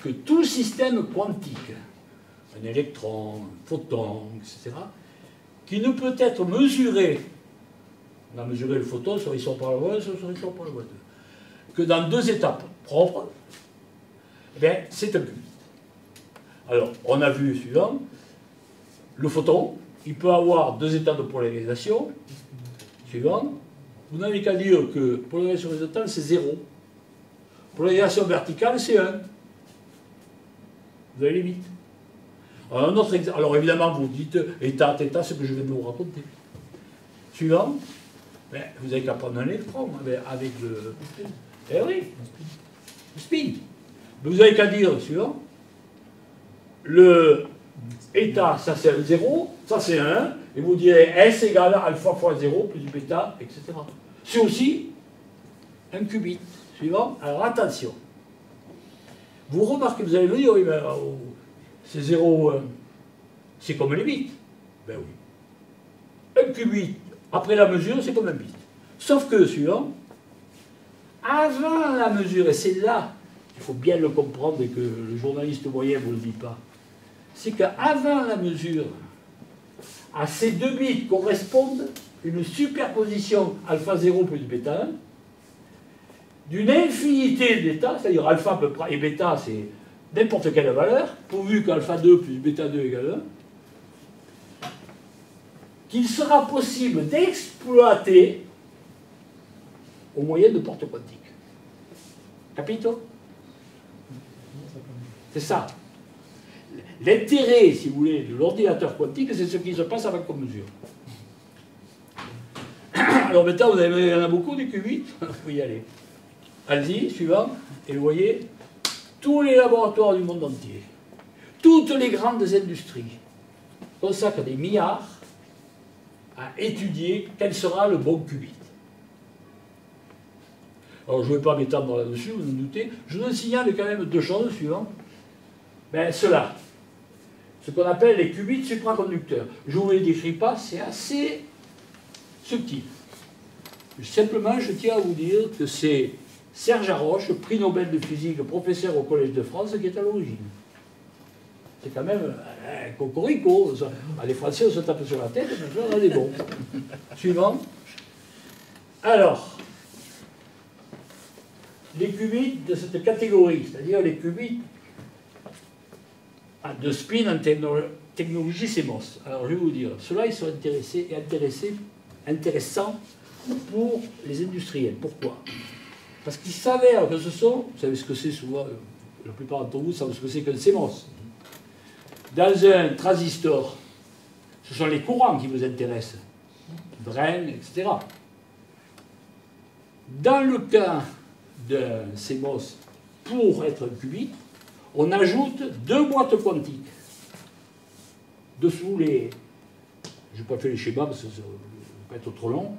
que tout système quantique, un électron, un photon, etc., qui ne peut être mesuré on a mesuré le photon, il sort par la voie 1, soit il sort par 2. Que dans deux étapes propres, eh bien, c'est un qubit. Alors, on a vu suivant, le photon, il peut avoir deux états de polarisation, suivant. Vous n'avez qu'à dire que polarisation horizontale, c'est 0. Polarisation verticale, c'est 1. Vous allez vite. Alors, un autre exemple. Alors évidemment, vous dites état, état, ce que je de vous raconter. Suivant. Ben, vous n'avez qu'à prendre un électron avec, avec le. Eh oui, le spin. Vous avez qu'à dire, suivant, le état, ça c'est un 0, ça c'est un 1, et vous direz S égale alpha fois 0 plus bêta, etc. C'est aussi un qubit. Suivant. Alors attention. Vous remarquez, vous allez me dire, oui, oh, c'est 0 1. C'est comme les bits. Ben oui. Un qubit, après la mesure, c'est comme un bit. Sauf que, suivant, avant la mesure, et c'est là, il faut bien le comprendre et que le journaliste moyen ne vous le dit pas, c'est qu'avant la mesure, à ces deux bits correspondent une superposition alpha 0 plus bêta 1 d'une infinité d'états, c'est-à-dire alpha et bêta c'est n'importe quelle valeur, pourvu qu'alpha 2 plus bêta 2 égale 1, qu'il sera possible d'exploiter au moyen de portes quantiques. Capito? C'est ça. L'intérêt, si vous voulez, de l'ordinateur quantique, c'est ce qui se passe avec comme mesure. Alors maintenant, vous avez, il y en a beaucoup qubits, il faut y aller. Allez-y, suivant, et vous voyez, tous les laboratoires du monde entier, toutes les grandes industries consacrent des milliards à étudier quel sera le bon qubit. Alors je ne vais pas m'étendre là-dessus, vous en doutez. Je vous signale quand même deux choses suivantes. Ben, cela, ce qu'on appelle les qubits supraconducteurs. Je ne vous les décris pas, c'est assez subtil. Simplement, je tiens à vous dire que c'est Serge Haroche, prix Nobel de physique, professeur au Collège de France, qui est à l'origine. C'est quand même un cocorico. Ah, les Français, on se tape sur la tête, mais on est bon. Suivant. Alors, les qubits de cette catégorie, c'est-à-dire les qubits de spin en technologie CMOS. Alors je vais vous dire, cela ils sont intéressés et intéressants pour les industriels. Pourquoi? Parce qu'ils s'avèrent que ce sont, vous savez ce que c'est souvent, euh, la plupart d'entre vous savent ce que c'est qu'un CMOS. Dans un transistor, ce sont les courants qui vous intéressent, drain, etc. Dans le cas d'un CMOS pour être un qubit, on ajoute deux boîtes quantiques. Dessous les... Je n'ai pas fait les schémas parce que ça va être trop long.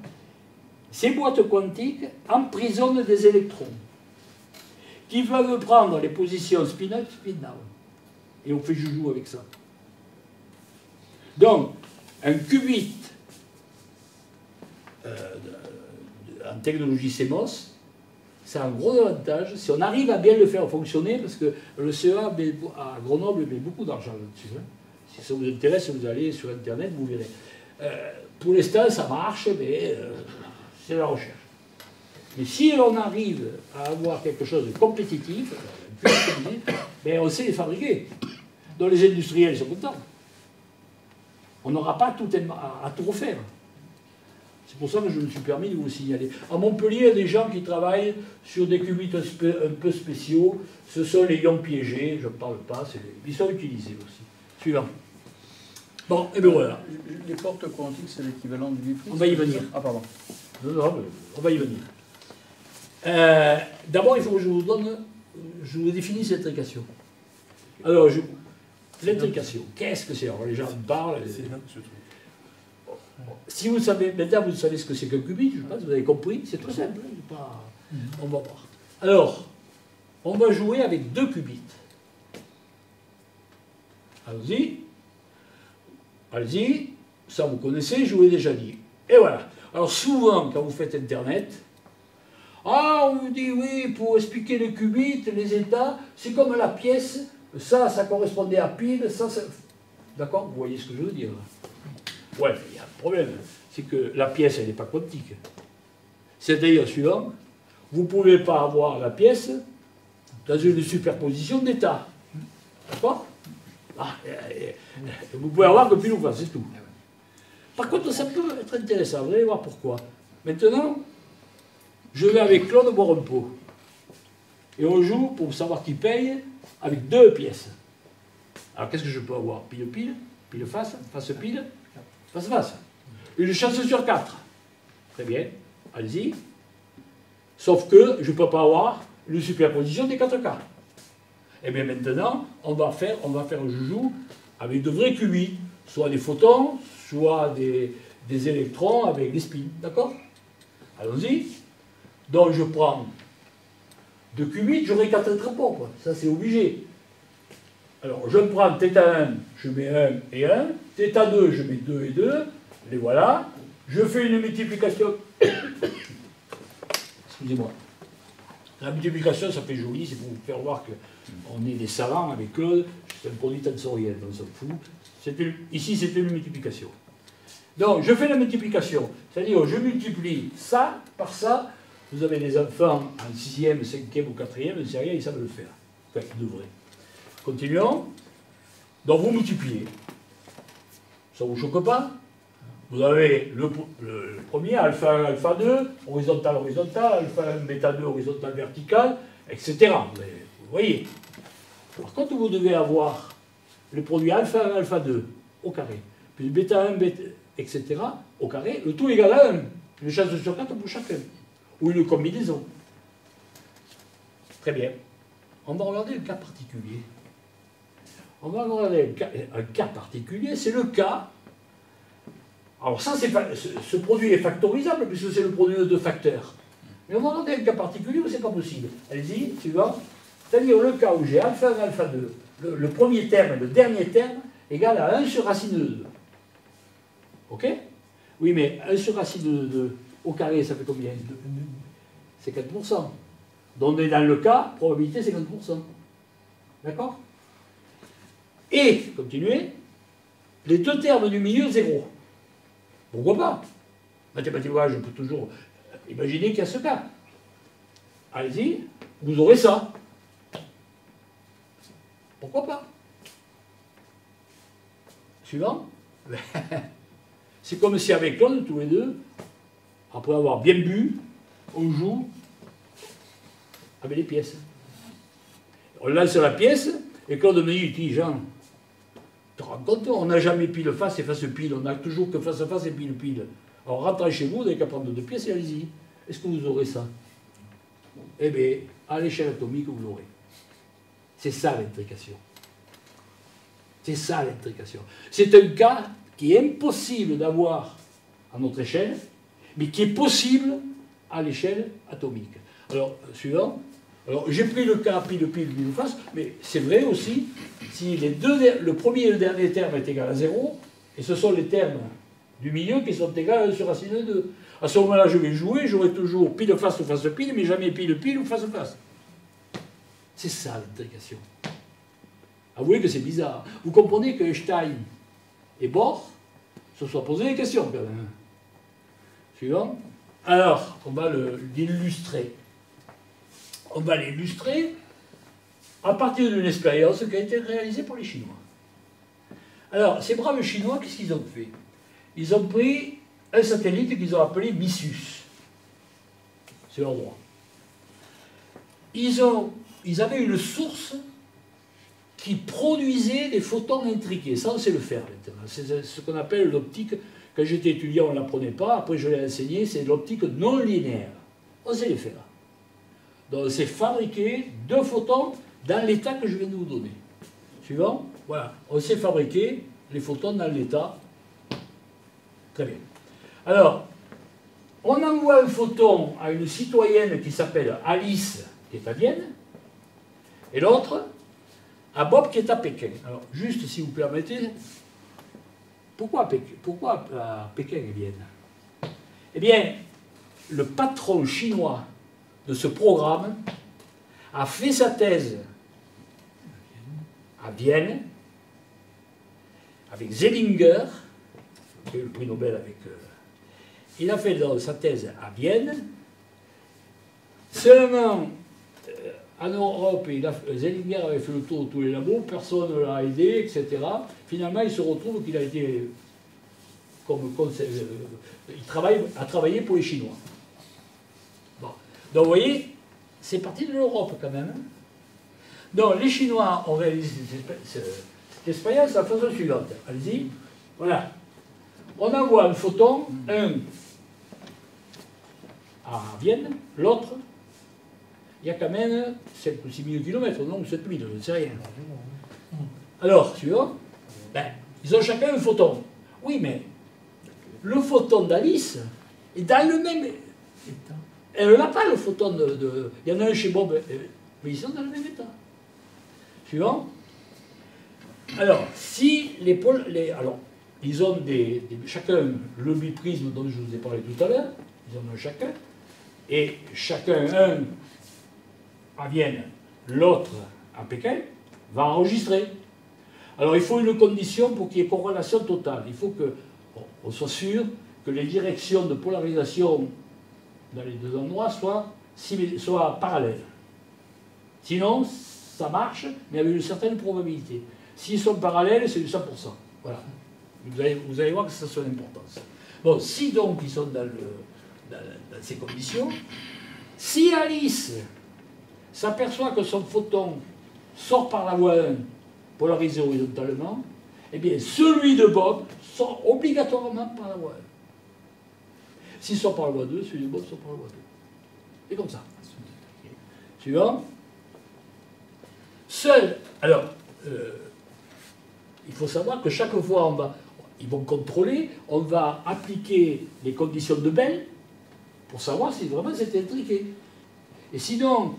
Ces boîtes quantiques emprisonnent des électrons qui peuvent prendre les positions spin-up, spin-down. Et on fait joujou avec ça. Donc, un qubit euh, en technologie CMOS, c'est un gros avantage si on arrive à bien le faire fonctionner, parce que le CEA à Grenoble met beaucoup d'argent là-dessus. Hein. Si ça vous intéresse, vous allez sur Internet, vous verrez. Euh, pour l'instant, ça marche, mais euh, c'est la recherche. Mais si on arrive à avoir quelque chose de compétitif, ben on sait les fabriquer. Donc les industriels sont contents. On n'aura pas tout à tout refaire. C'est pour ça que je me suis permis de vous signaler. À Montpellier, il y a des gens qui travaillent sur des qubits un peu spéciaux. Ce sont les ions piégés, je ne parle pas, ils sont utilisés aussi. Suivant. Bon, et bien voilà. Les portes quantiques, c'est l'équivalent du On va y venir. Ah, pardon. on va y venir. Euh, d'abord, il faut que je vous donne, je vous définisse l'intrication. Alors, l'intrication, qu'est-ce que c'est? Alors, les gens parlent. C'est si vous savez, maintenant vous savez ce que c'est qu'un qubit, je pense, vous avez compris, c'est très simple. Mhm. On va voir. Alors, on va jouer avec deux qubits. Allez-y. Allez-y. Ça, vous connaissez, je vous l'ai déjà dit. Et voilà. Alors, souvent, quand vous faites Internet, ah, on vous dit, oui, pour expliquer les qubits, les états, c'est comme la pièce. Ça, ça correspondait à pile, ça, ça... D'accord Vous voyez ce que je veux dire Ouais, il y a un problème. C'est que la pièce, elle n'est pas quantique. C'est-à-dire, suivant, vous ne pouvez pas avoir la pièce dans une superposition d'états. D'accord? Ah, Vous pouvez avoir que pile ou face, c'est tout. Par contre, ça peut être intéressant. Vous allez voir pourquoi. Maintenant, je vais avec Claude boire un pot. Et on joue pour savoir qui paye avec deux pièces. Alors qu'est-ce que je peux avoir? Pile-pile Pile face Face-pile Face-face. Une chance sur quatre. Très bien. allez-y. Sauf que je ne peux pas avoir une superposition des 4 cas. Et bien maintenant, on va faire, on va un joujou avec de vrais qubits, soit des photons, soit des, électrons avec des spins. D'accord? Allons-y. Donc je prends de qubits, j'aurai 4 électrons. quoi. Ça, c'est obligé. Alors, je prends θ1, je mets 1 et 1. θ2, je mets 2 et 2. Les voilà. Je fais une multiplication. Excusez-moi. La multiplication, ça fait joli, c'est pour vous faire voir qu'on est des savants avec eux. C'est un produit tensoriel, on s'en fout. C'est ici, c'est une multiplication. Donc, je fais la multiplication. C'est-à-dire, je multiplie ça par ça. Vous avez des enfants en 6e, 5e ou 4e, je ne sais rien, ils savent le faire. Enfin, ils devraient. Continuons. Donc, vous multipliez. Ça ne vous choque pas Vous avez le, pr- le- le premier, alpha 1, alpha 2, horizontal, horizontal, alpha 1, bêta 2, horizontal, vertical, etc. Mais vous voyez. Par contre, vous devez avoir le produit alpha 1, alpha 2 au carré, puis bêta 1, bêta, etc. au carré, le tout égal à 1. Une chance sur 4 pour chacun. Ou une combinaison. Très bien. On va regarder le cas particulier. On va regarder un cas, particulier, c'est le cas. Alors ça, c'est ce, produit est factorisable puisque c'est le produit de deux facteurs. Mais on va regarder un cas particulier où c'est pas possible. Allez-y, suivant. C'est-à-dire le cas où j'ai alpha 1, alpha 2, le, premier terme et le dernier terme égal à 1 sur racine de 2. Ok? Oui, mais 1 sur racine de 2 au carré, ça fait combien? C'est 4%. Donc on est dans le cas, probabilité 50%. D'accord? Et, continuez, les deux termes du milieu, 0. Pourquoi pas? Mathématiquement, je peux toujours imaginer qu'il y a ce cas. Allez-y, vous aurez ça. Pourquoi pas? Suivant C'est comme si avec Claude, tous les deux, après avoir bien bu, on joue avec les pièces. On lance la pièce, et Claude me dit, Jean, on n'a jamais pile face et face pile, on n'a toujours que face à face et pile pile. Alors rentrez chez vous, vous n'avez qu'à prendre deux pièces et allez-y. Est-ce que vous aurez ça? Eh bien, à l'échelle atomique, vous l'aurez. C'est ça l'intrication. C'est ça l'intrication. C'est un cas qui est impossible d'avoir à notre échelle, mais qui est possible à l'échelle atomique. Alors, suivant. Alors, j'ai pris le cas pile pile pile face, mais c'est vrai aussi si les deux, le premier et le dernier terme est égal à 0, et ce sont les termes du milieu qui sont égaux à 1 sur racine de 2. À ce moment-là, je vais jouer, j'aurai toujours pile face ou face pile, mais jamais pile pile ou face face. C'est ça l'intrication. Avouez que c'est bizarre. Vous comprenez que Einstein et Bohr se soient posé des questions quand même. Suivant. Alors, on va l'illustrer. On va l'illustrer à partir d'une expérience qui a été réalisée pour les Chinois. Alors, ces braves Chinois, qu'est-ce qu'ils ont fait? Ils ont pris un satellite qu'ils ont appelé Missus. C'est leur droit. Ils, ils avaient une source qui produisait des photons intriqués. Ça, on sait le faire maintenant. C'est ce qu'on appelle l'optique. Quand j'étais étudiant, on ne l'apprenait pas. Après, je l'ai enseigné. C'est l'optique non linéaire. On sait les faire. Donc, c'est fabriquer deux photons dans l'état que je viens de vous donner. Suivant Voilà. On sait fabriquer les photons dans l'état. Très bien. Alors, on envoie un photon à une citoyenne qui s'appelle Alice, qui est à Vienne, et l'autre à Bob, qui est à Pékin. Alors, juste si vous permettez, pourquoi Pékin, pourquoi Pékin et Vienne Eh bien, le patron chinois de ce programme a fait sa thèse à Vienne avec Zellinger, qui a eu le prix Nobel avec. euh, il a fait sa thèse à Vienne. Seulement, euh, en Europe, il Zellinger avait fait le tour de tous les labos, personne ne l'a aidé, etc. Finalement, il se retrouve qu'il a été comme euh, il travaille, a travaillé pour les Chinois. Donc, vous voyez, c'est parti de l'Europe quand même. Donc, les Chinois ont réalisé cette, expé- ce- cette expérience de la façon suivante. Allez-y. Voilà. On envoie un photon, un à Vienne, l'autre, il y a quand même 7 ou 6 000 km, non, ou 7 000, je ne sais rien. Alors, tu vois, ben, ils ont chacun un photon. Oui, mais le photon d'Alice est dans le même état. Elle n'a pas le photon de, Il y en a un chez Bob, euh, mais ils sont dans le même état. Suivant. Alors, si les pôles. Les, alors, ils ont des, des- chacun le biprisme dont je vous ai parlé tout à l'heure, ils en ont chacun, et chacun, un à Vienne, l'autre à Pékin, va enregistrer. Alors il faut une condition pour qu'il y ait corrélation totale. Il faut que on soit sûr que les directions de polarisation dans les deux endroits simil- soient parallèles. Sinon, ça marche, mais avec une certaine probabilité. S'ils sont parallèles, c'est du 100%. Voilà. Vous allez, voir que ça a son importance. Bon, si donc ils sont dans- dans ces conditions, si Alice s'aperçoit que son photon sort par la voie 1, polarisé horizontalement, eh bien celui de Bob sort obligatoirement par la voie 1. S'il sort par la voie 2, celui de Bob sort par la voie 2. C'est comme ça. Suivant. Seul. Alors, euh, il faut savoir que chaque fois, on va, ils vont contrôler, on va appliquer les conditions de Bell pour savoir si vraiment c'est intriqué. Et sinon,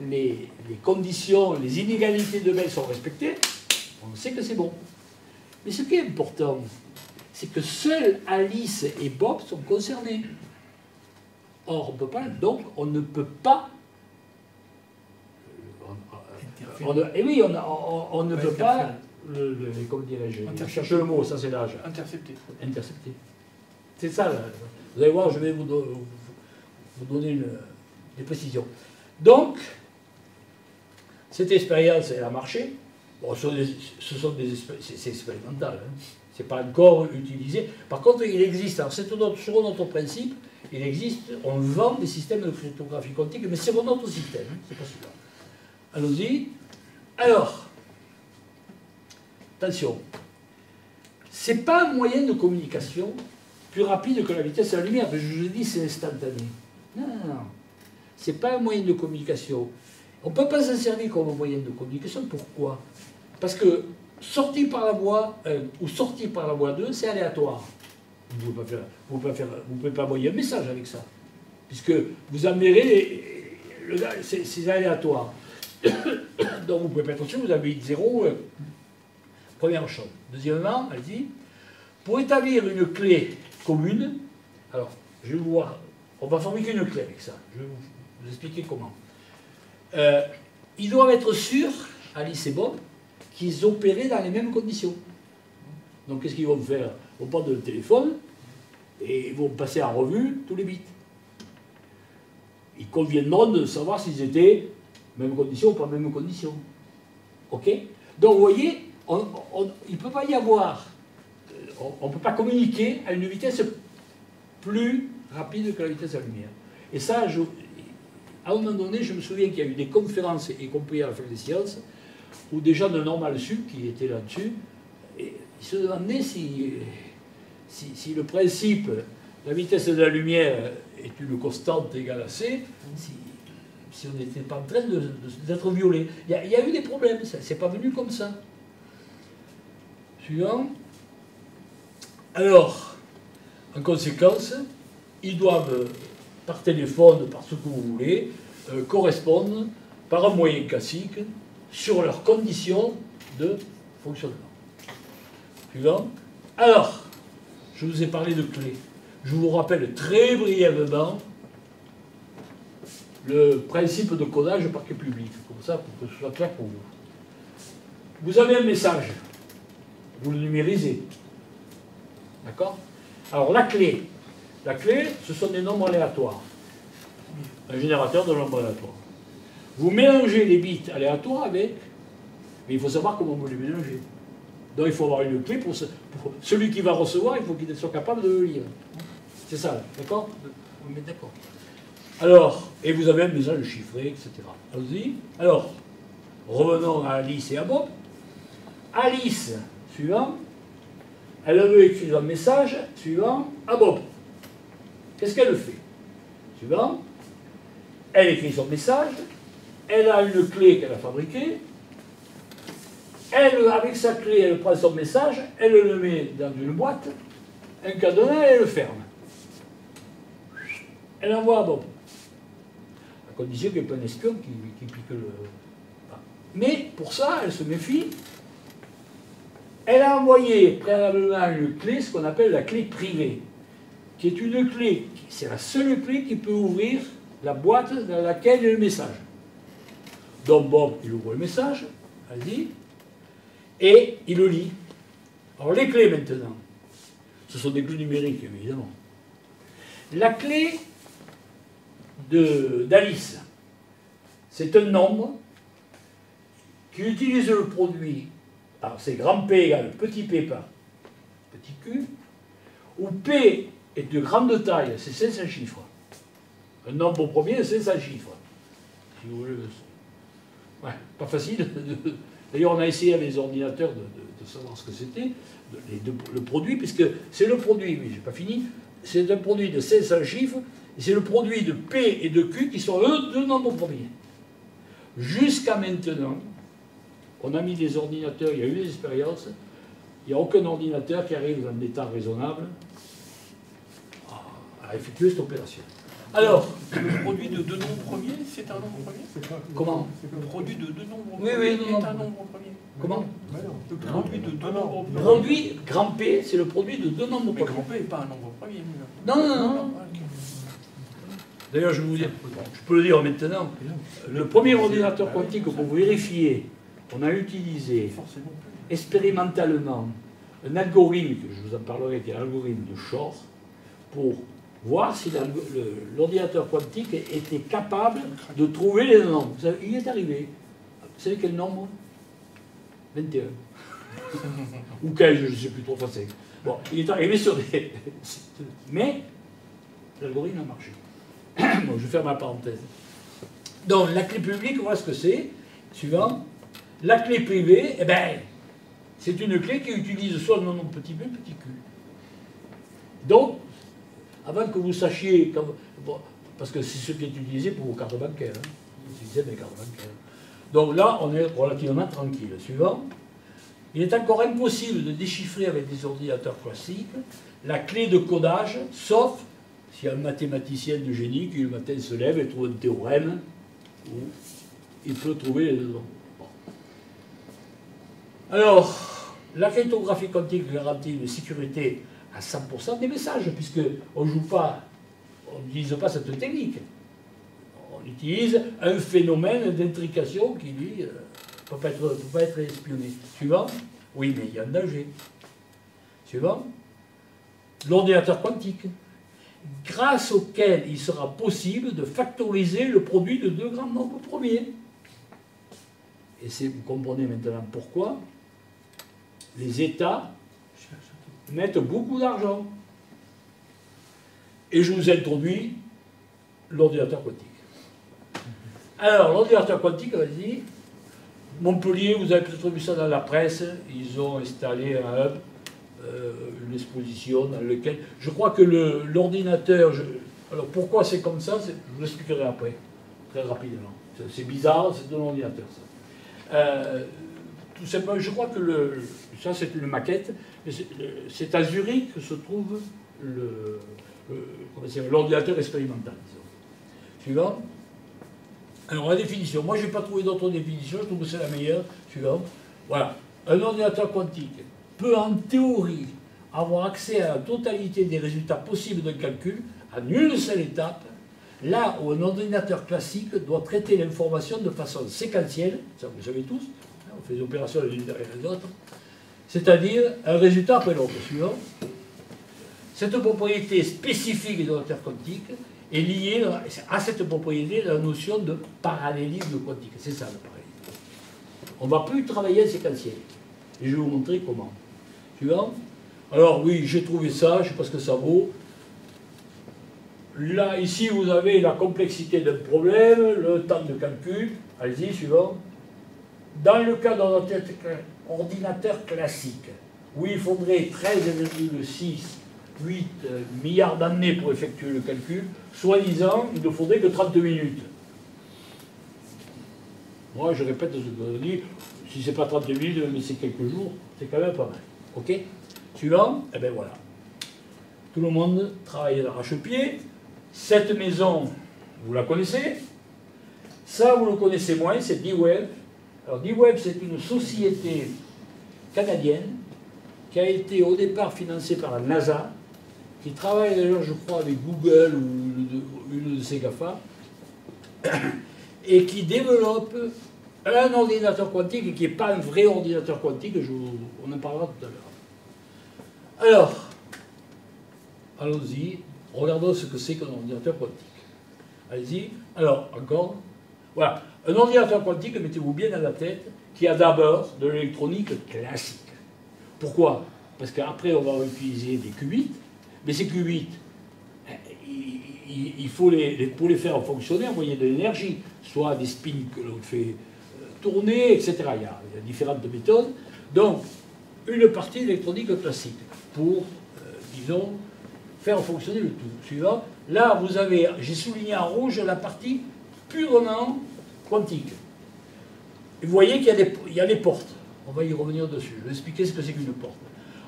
les, les conditions, les inégalités de Bell sont respectées, on sait que c'est bon. Mais ce qui est important, c'est que seuls Alice et Bob sont concernés. Or, on peut pas, donc on ne peut pas. on- on- et oui, on, ne peut pas. Le, le- comment dirais-je Je Intercepter. cherche le mot, ça c'est l'âge. Intercepté. Intercepter. C'est ça. là. Vous allez voir, je vais vous, do- vous- vous donner une- des précisions. Donc, cette expérience, elle a marché. Bon, ce sont des, ce sont des c'est expérimental. Hein. Pas encore utilisé. Par contre, il existe, alors c'est notre, selon notre principe, il existe, on vend des systèmes de cryptographie quantique, mais c'est notre système, hein, c'est pas celui-là. Allons-y. Alors, attention, c'est pas un moyen de communication plus rapide que la vitesse de la lumière, je vous ai dit c'est instantané. Non, non, non. C'est pas un moyen de communication. On ne peut pas s'en servir comme moyen de communication. Pourquoi? Parce que sortir par la voie 1 ou sortir par la voie 2, c'est aléatoire. Vous ne pouvez, pas envoyer un message avec ça. Puisque vous gars, c'est aléatoire. Donc vous pouvez pas être sûr, vous avez 0. euh, première chose. Deuxièmement, elle dit, pour établir une clé commune, alors je vais vous voir, on va fabriquer une clé avec ça. Je vais vous, vous expliquer comment. Euh, ils doivent être sûrs, Alice et Bob, qu'ils opéraient dans les mêmes conditions. Donc qu'est-ce qu'ils vont faire? Ils vont prendre le téléphone et ils vont passer en revue tous les bits. Ils conviendront de savoir s'ils étaient même conditions ou pas même conditions. OK? Donc vous voyez, il ne peut pas y avoir, euh, on ne peut pas communiquer à une vitesse plus rapide que la vitesse de la lumière. Et ça, à un moment donné, je me souviens qu'il y a eu des conférences, y compris à la Fac des sciences, où des de Normal Sup qui étaient là-dessus, et ils se demandaient si, si, le principe, la vitesse de la lumière est une constante égale à c, si, on n'était pas en train d'être violé. Il y, a, eu des problèmes, c'est pas venu comme ça. Suivant. Alors, en conséquence, ils doivent, par téléphone, par ce que vous voulez, euh, correspondre par un moyen classique sur leurs conditions de fonctionnement. Suivant. Alors, je vous ai parlé de clés. Je vous rappelle très brièvement le principe de codage parquet public, comme ça, pour que ce soit clair pour vous. Vous avez un message, vous le numérisez. D'accord? Alors la clé, la clé, ce sont des nombres aléatoires. Un générateur de nombres aléatoires. Vous mélangez les bits aléatoires avec, mais il faut savoir comment vous les mélangez. Donc il faut avoir une clé pour, ce- pour celui qui va recevoir, il faut qu'il soit capable de le lire. C'est ça, d'accord? Vous mettez d'accord. Alors, et vous avez un message chiffré, etc. Allons-y. Alors, revenons à Alice et à Bob. Alice, suivant, elle veut écrire un message suivant à Bob. Qu'est-ce qu'elle fait? Suivant. Elle écrit son message. Elle a une clé qu'elle a fabriquée. Elle, avec sa clé, elle prend son message, elle le met dans une boîte, un cadenas et elle le ferme. Elle envoie à Bob. À condition qu'il n'y ait pas un espion qui, pique le. Mais pour ça, elle se méfie. Elle a envoyé préalablement une clé, ce qu'on appelle la clé privée, qui est une clé, c'est la seule clé qui peut ouvrir la boîte dans laquelle est le message. Donc Bob, il ouvre le message, dit, et il le lit. Alors les clés maintenant, ce sont des clés numériques évidemment. La clé d'Alice, c'est un nombre qui utilise le produit, alors c'est grand P égale petit p par petit q, où P est de grande taille, c'est 500 chiffres. Un nombre premier, c'est 500 chiffres. Si vous voulez. Ouais, pas facile. D'ailleurs, on a essayé avec les ordinateurs de, savoir ce que c'était, le produit, puisque c'est le produit, mais j'ai pas fini, c'est un produit de 500 chiffres, et c'est le produit de P et de Q qui sont eux deux nombres premiers. Jusqu'à maintenant, on a mis des ordinateurs, il y a eu des expériences, il n'y a aucun ordinateur qui arrive dans un état raisonnable à effectuer cette opération. Alors, le produit de deux nombres premiers, c'est un nombre premier Comment Le produit de deux nombres premiers oui, oui, est un nombre premier. Comment Le produit de deux nombres premiers. Produit grand P, c'est le produit de deux nombres premiers. Mais grand P n'est pas un nombre premier. Non, non, non. non. D'ailleurs, je, vous dire, je peux le dire maintenant, le premier ordinateur quantique pour vérifier, on a utilisé expérimentalement un algorithme, que je vous en parlerai, qui est l'algorithme de Shor, pour voir si l'ordinateur quantique était capable de trouver les nombres. Il est arrivé. Vous savez quel nombre? 21. Ou 15, je ne sais plus trop français. Bon, il est arrivé sur des... Mais l'algorithme a marché. bon, je faire ma parenthèse. Donc, la clé publique, on voit ce que c'est. Suivant. La clé privée, eh ben, c'est une clé qui utilise soit le nom petit b, petit q. Donc, avant que vous sachiez, parce que c'est ce qui est utilisé pour vos cartes bancaires, hein, utilisez cartes bancaires. Donc là, on est relativement tranquille. Suivant. Il est encore impossible de déchiffrer avec des ordinateurs classiques la clé de codage, sauf s'il y a un mathématicien de génie qui le matin se lève et trouve un théorème où il peut trouver les Alors, la cryptographie quantique garantit une sécurité à 100% des messages, puisqu'on ne joue pas, on n'utilise pas cette technique. On utilise un phénomène d'intrication qui, lui, ne peut, pas être, peut pas être espionné. Suivant Oui, mais il y a un danger. Suivant L'ordinateur quantique, grâce auquel il sera possible de factoriser le produit de deux grands nombres premiers. Et vous comprenez maintenant pourquoi les États mettent beaucoup d'argent. Et je vous introduis l'ordinateur quantique. Alors, l'ordinateur quantique, vas-y. Montpellier, vous avez peut-être vu ça dans la presse, ils ont installé un hub, euh, une exposition dans laquelle. Je crois que l'ordinateur. Alors pourquoi c'est comme ça Je vous l'expliquerai après, très rapidement. C'est bizarre, c'est de l'ordinateur ça. Euh, tout simplement, je crois que le, ça c'est une maquette, c'est à Zurich que se trouve l'ordinateur expérimental. Suivant. Alors la définition, moi je n'ai pas trouvé d'autre définition, je trouve que c'est la meilleure. Suivant. Voilà. Un ordinateur quantique peut en théorie avoir accès à la totalité des résultats possibles d'un calcul en une seule étape, là où un ordinateur classique doit traiter l'information de façon séquentielle, ça vous le savez tous, hein, on fait des opérations les unes derrière les autres, c'est-à-dire un résultat après l'autre suivant. Cette propriété spécifique des ordinateurs quantiques est liée à cette propriété la notion de parallélisme quantique. C'est ça le parallélisme. On ne va plus travailler en séquentiel. Et je vais vous montrer comment. Suivant. Alors oui, j'ai trouvé ça, je ne sais pas ce que ça vaut. Là, ici, vous avez la complexité d'un problème, le temps de calcul. Allez-y, suivant. Dans le cas d'un ordinateur classique, où il faudrait 13,6 8 euh, milliards d'années pour effectuer le calcul, soi-disant, il ne faudrait que 30 minutes. Moi, je répète ce que je dis, si c'est pas 30 minutes, mais c'est quelques jours, c'est quand même pas mal. Ok? Suivant Eh bien voilà. Tout le monde travaille d'arrache-pied. Cette maison, vous la connaissez? Ça, vous le connaissez moins, c'est D-Web. Alors D-Web, c'est une société canadienne qui a été au départ financée par la NASA, qui travaille d'ailleurs, je crois, avec Google ou une de ses GAFA, et qui développe un ordinateur quantique qui n'est pas un vrai ordinateur quantique, on en parlera tout à l'heure. Alors, allons-y, regardons ce que c'est qu'un ordinateur quantique. Allez-y, alors, encore. Voilà, un ordinateur quantique, mettez-vous bien dans la tête, qui a d'abord de l'électronique classique. Pourquoi? Parce qu'après, on va utiliser des qubits, mais ces qubits, eh, il, faut pour les faire fonctionner, envoyer de l'énergie, soit des spins que l'on fait euh, tourner, etc. Il y, a, il y a différentes méthodes. Donc, une partie électronique classique pour, euh, disons, faire fonctionner le tout. Suivant. Là, vous avez, j'ai souligné en rouge la partie purement quantique. Vous voyez qu'il y, a des- portes. On va y revenir dessus. Je vais expliquer ce que c'est qu'une porte.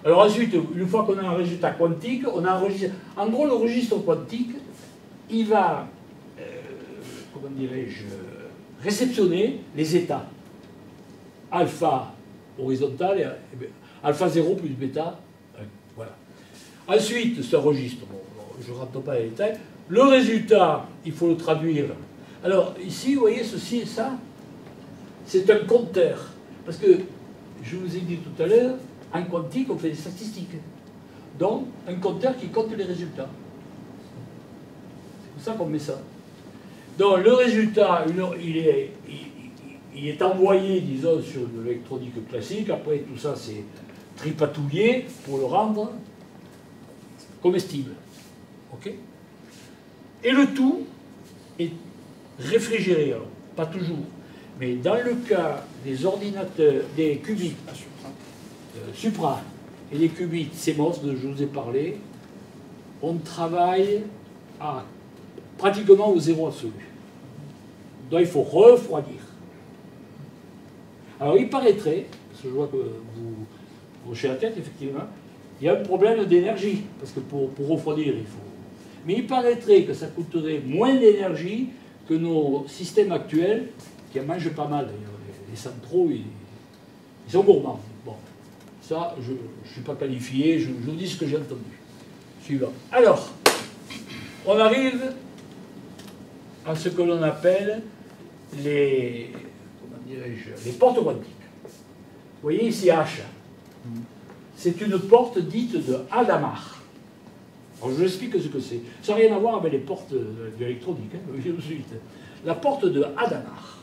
Alors ensuite, une fois qu'on a un résultat quantique, on a un registre. En gros, le registre quantique, il va, euh, comment euh, réceptionner les états. Alpha horizontal et, ben, alpha 0 plus bêta. euh, voilà. Ensuite, ce registre, je ne rentre pas dans les détails. Le résultat, il faut le traduire. Alors ici, vous voyez ceci et ça, c'est un compteur. Parce que, je vous ai dit tout à l'heure, en quantique, on fait des statistiques. Donc, un compteur qui compte les résultats. C'est pour ça qu'on met ça. Donc, le résultat, il est, est envoyé, disons, sur de l'électronique classique. Après, tout ça, c'est tripatouillé pour le rendre comestible. OK? Et le tout est réfrigéré, alors, pas toujours. Mais dans le cas des ordinateurs, des qubits euh, Supra et les qubits CMOS dont je vous ai parlé, on travaille à pratiquement au zéro absolu. Donc il faut refroidir. Alors il paraîtrait, parce que je vois que vous vous hochez la tête, effectivement, il y a un problème d'énergie, parce que pour, pour refroidir, il faut. Mais il paraîtrait que ça coûterait moins d'énergie que nos systèmes actuels, qui en mangent pas mal d'ailleurs. Les, centraux, ils, ils sont gourmands. Bon, ça, je ne suis pas qualifié, je, je vous dis ce que j'ai entendu. Suivant. Alors, on arrive à ce que l'on appelle les, comment dirais-je, les portes quantiques. Vous voyez ici H. C'est une porte dite de Hadamard. Alors je vous explique ce que c'est. Ça n'a rien à voir avec les portes de l'électronique, hein, tout de suite. La porte de Hadamard.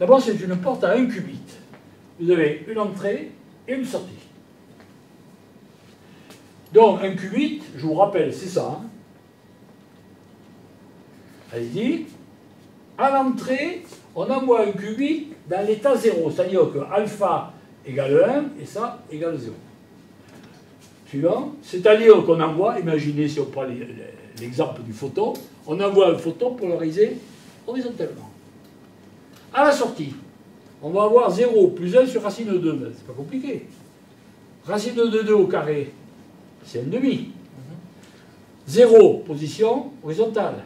D'abord, c'est une porte à un qubit. Vous avez une entrée et une sortie. Donc, un qubit, je vous rappelle, c'est ça. hein. Allez-y. À l'entrée, on envoie un qubit dans l'état 0, c'est-à-dire que alpha égale 1 et ça égale 0. C'est-à-dire qu'on envoie, imaginez si on prend l'exemple du photon, on envoie un photon polarisé horizontalement. À la sortie, on va avoir 0 plus 1 sur racine de 2. Ben, C'est pas compliqué. Racine de 2 au carré, c'est 1 demi. 0, position horizontale.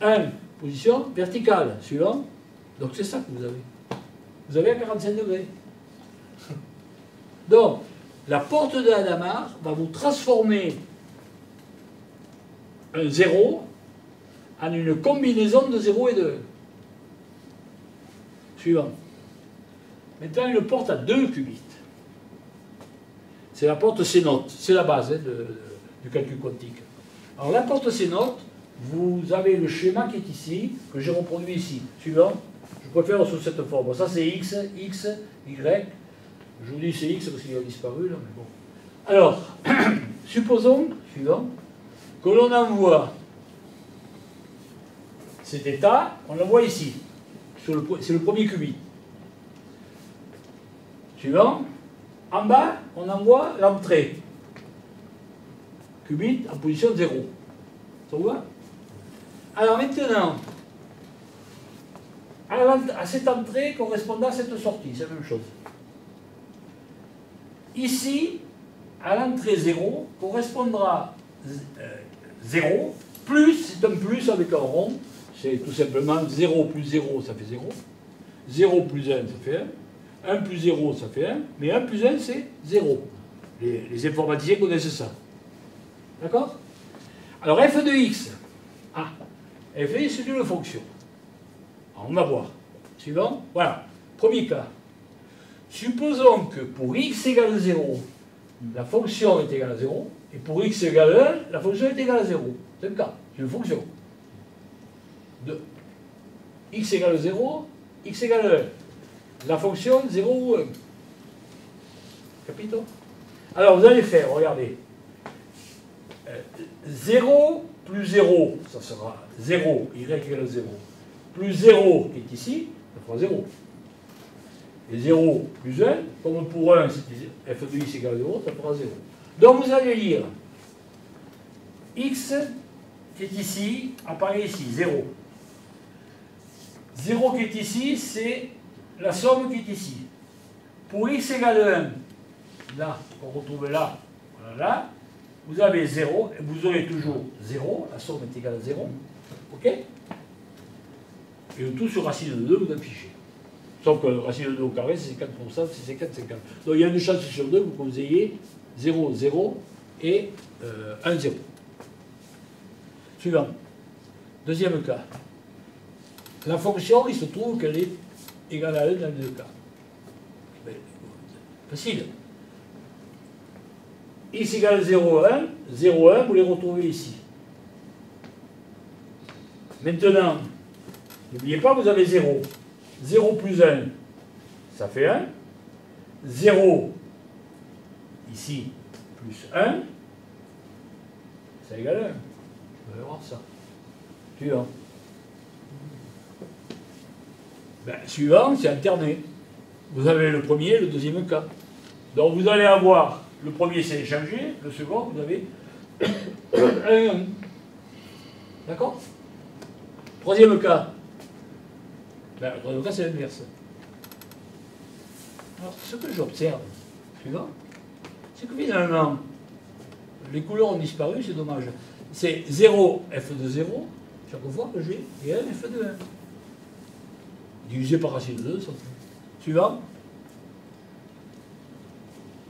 1, position verticale. Suivant. Donc c'est ça que vous avez. Vous avez à 45 degrés. Donc, la porte de Hadamard va vous transformer un 0 en une combinaison de 0 et de 1. Suivant. Maintenant, une porte à deux qubits. C'est la porte C-note. C'est la base hein, du calcul quantique. Alors, la porte C-note, vous avez le schéma qui est ici, que j'ai reproduit ici. Suivant. Je préfère sous cette forme. Ça, c'est X, X, Y. Je vous dis c'est X parce qu'il a disparu, là, mais bon. Alors, supposons, suivant, que l'on envoie cet état, on l'envoie ici. C'est le premier qubit. Suivant. En bas, on envoie l'entrée. qubits en position 0. Ça vous va? Alors maintenant, à cette entrée correspondant à cette sortie, c'est la même chose. Ici, à l'entrée 0 correspondra euh, 0 plus, c'est un plus avec un rond, c'est tout simplement 0 plus 0, ça fait 0. 0 plus 1, ça fait 1. 1 plus 0, ça fait 1. Mais 1 plus 1, c'est 0. Les, informaticiens connaissent ça. D'accord? Alors f de x. Ah, f de x, c'est une fonction. On va voir. Suivant. Voilà. Premier cas. Supposons que pour x égale 0, la fonction est égale à 0, et pour x égale 1, la fonction est égale à 0. C'est le cas, c'est une fonction. De x égale 0, x égale 1. La fonction 0 ou 1. Capito? Alors vous allez faire, regardez. Euh, 0 plus 0, ça sera 0, y égale 0. Plus 0 qui est ici, ça fera 0. Et 0 plus 1, comme pour 1, c'était f de x égale 0, ça fera 0. Donc vous allez lire x qui est ici apparaît ici, 0. 0 qui est ici, c'est la somme qui est ici. Pour x égale 1, là, qu'on retrouve là, voilà là, vous avez 0, et vous aurez toujours 0, la somme est égale à 0. OK? Et le tout sur racine de 2, vous affichez. Sauf que racine de 2 au carré, c'est 50%, c'est 50, 50. Donc il y a une chance sur 2 que vous ayez 0, 0 et euh, 1, 0. Suivant. Deuxième cas. La fonction, il se trouve qu'elle est égale à 1 dans les deux cas. Facile. x égale 0, 1, 0, 1, vous les retrouvez ici. Maintenant, n'oubliez pas, vous avez 0. 0 plus 1, ça fait 1. 0, ici, plus 1, ça égale 1. Vous allez voir ça. Suivant. Ben, suivant, c'est alterné. Vous avez le premier et le deuxième cas. Donc vous allez avoir, le premier c'est échangé, le second, vous avez 1, 1. D'accord? Troisième cas. Ben, le troisième cas, c'est l'inverse. Alors, ce que j'observe, suivant, c'est que finalement, les couleurs ont disparu, c'est dommage. C'est 0 f de 0, chaque fois que j'ai, et 1 f de 1. Divisé par racine de 2, ça fait. Suivant.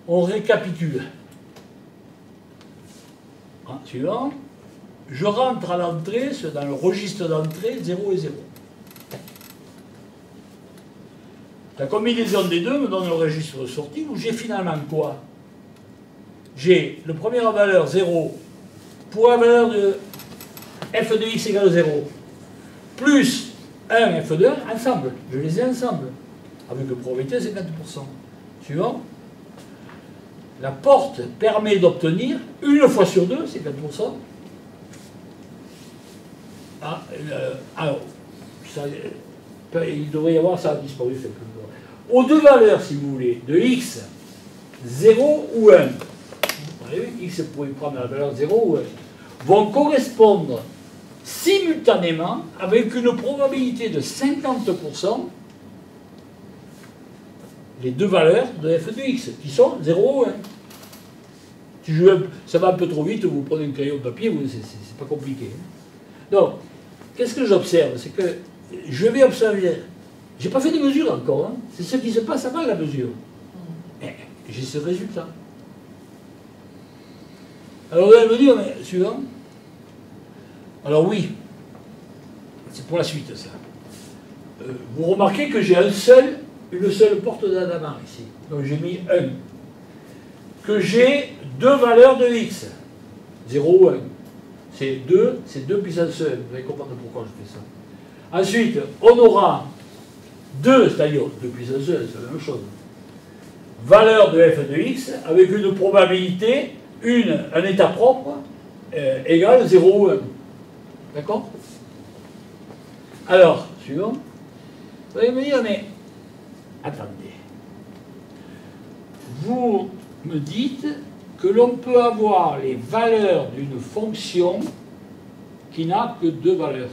On récapitule. Ah, suivant. Je rentre à l'entrée, dans le registre d'entrée, 0 et 0. La combinaison des deux me donne le registre de sortie où j'ai finalement quoi? J'ai le premier en valeur 0 pour la valeur de f de x égale 0 plus 1 f de 1 ensemble. Je les ai ensemble. Avec une probabilité de 50%. Suivant. La porte permet d'obtenir, une fois sur deux, c'est 4%. Ah, euh, alors, euh, il devrait y avoir, ça disparu. fait que- Aux deux valeurs, si vous voulez, de x, 0 ou 1, vous voyez, x pouvait prendre la valeur 0 ou 1, vont correspondre simultanément avec une probabilité de 50% les deux valeurs de f de x, qui sont 0 ou 1. Si je ça va un peu trop vite, vous prenez un crayon de papier, c'est pas compliqué. hein. Donc, qu'est-ce que j'observe? C'est que je vais observer. J'ai pas fait de mesure encore. hein. C'est ce qui se passe avant la mesure. Mais j'ai ce résultat. Alors vous allez me dire, mais suivant. Alors oui, c'est pour la suite ça. Euh, vous remarquez que j'ai un seul, une seule porte d'Adamant ici. Donc j'ai mis 1. Que j'ai deux valeurs de x. 0 ou 1. C'est 2, c'est 2 puissance 1. Vous allez comprendre pourquoi je fais ça. Ensuite, on aura 2, c'est-à-dire 2 puissance 1, c'est la même chose. Valeur de f de x avec une probabilité, une, un état propre, euh, égal 0 ou 1. D'accord? Alors, suivant. Vous allez me dire, mais attendez. Vous me dites que l'on peut avoir les valeurs d'une fonction qui n'a que deux valeurs.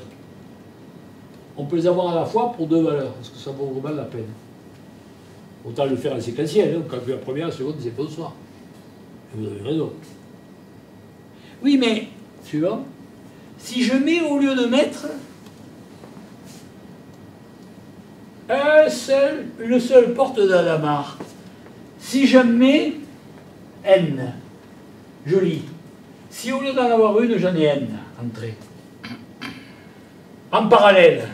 On peut les avoir à la fois pour deux valeurs, parce que ça vaut vraiment la peine? Autant le faire en séquentiel, hein, on calcule la première, la seconde, c'est bonsoir. Et vous avez raison. Oui, mais, suivant, si je mets au lieu de mettre un seul, une seule porte d'Adamar, si je mets n, je lis. Si au lieu d'en avoir une, j'en ai n entrée. En parallèle,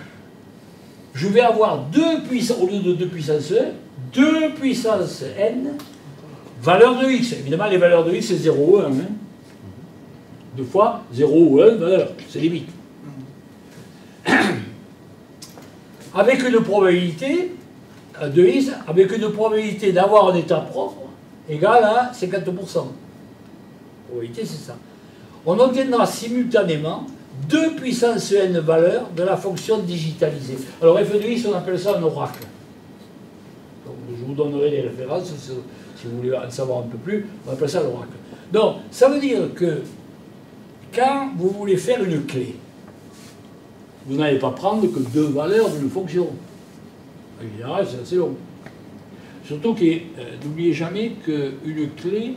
je vais avoir deux puissances, au lieu de 2 puissance 1, 2 puissance n, valeur de x. Évidemment, les valeurs de x, c'est 0 ou 1. Hein. Deux fois 0 ou 1, valeur, c'est limite. Avec une probabilité de x, avec une probabilité d'avoir un état propre égale à 50%. Probabilité, c'est ça. On obtiendra simultanément deux puissance n valeurs de la fonction digitalisée. Alors f de x, on appelle ça un oracle. Je vous donnerai les références si, si vous voulez en savoir un peu plus. On appelle ça l'oracle. Donc, ça veut dire que quand vous voulez faire une clé, vous n'allez pas prendre que deux valeurs d'une fonction. En général, c'est assez long. Surtout que euh, n'oubliez jamais qu'une clé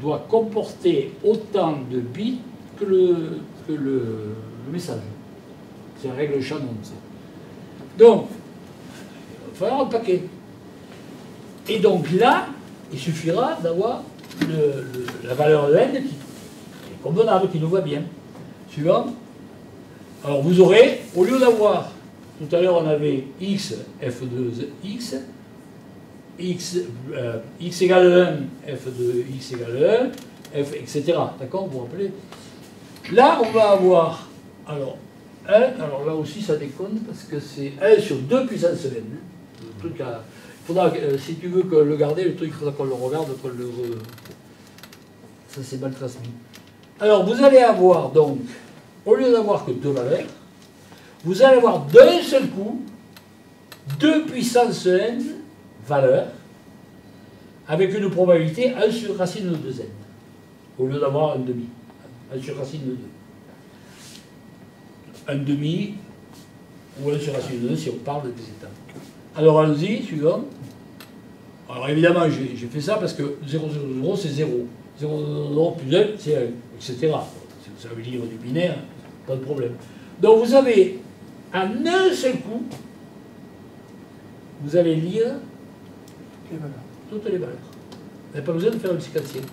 doit comporter autant de bits que le, que le, le message. C'est la règle Shannon. Donc, il va falloir un paquet. Et donc là, il suffira d'avoir le- le- la valeur de n qui est convenable, qui nous va bien. Suivant. Alors vous aurez, au lieu d'avoir, tout à l'heure on avait x, f de x, x, euh, x égale 1, f de x égale 1, f, etc. D'accord Vous vous rappelez Là, on va avoir, alors, 1, alors là aussi ça déconne parce que c'est 1 sur 2 puissance n. Le truc à- faudra, euh, si tu veux que le garder, le truc, il faudra qu'on le regarde, qu'on le. re- Ça c'est mal transmis. Alors vous allez avoir donc, au lieu d'avoir que deux valeurs, vous allez avoir d'un seul coup deux puissance n valeurs avec une probabilité 1 sur racine de 2n, au lieu d'avoir un demi. 1 sur racine de 2. Un demi ou 1 sur racine de 2 si on parle des étapes. Alors allons-y, suivant. Alors évidemment, j'ai fait ça parce que 0, 0, 0, c'est 0. 0, 0, 0 plus 1, c'est 1, etc. Si vous savez lire du binaire, pas de problème. Donc vous avez, en un seul coup, vous allez lire Les toutes les valeurs. Vous n'avez pas besoin de faire une séquentielle.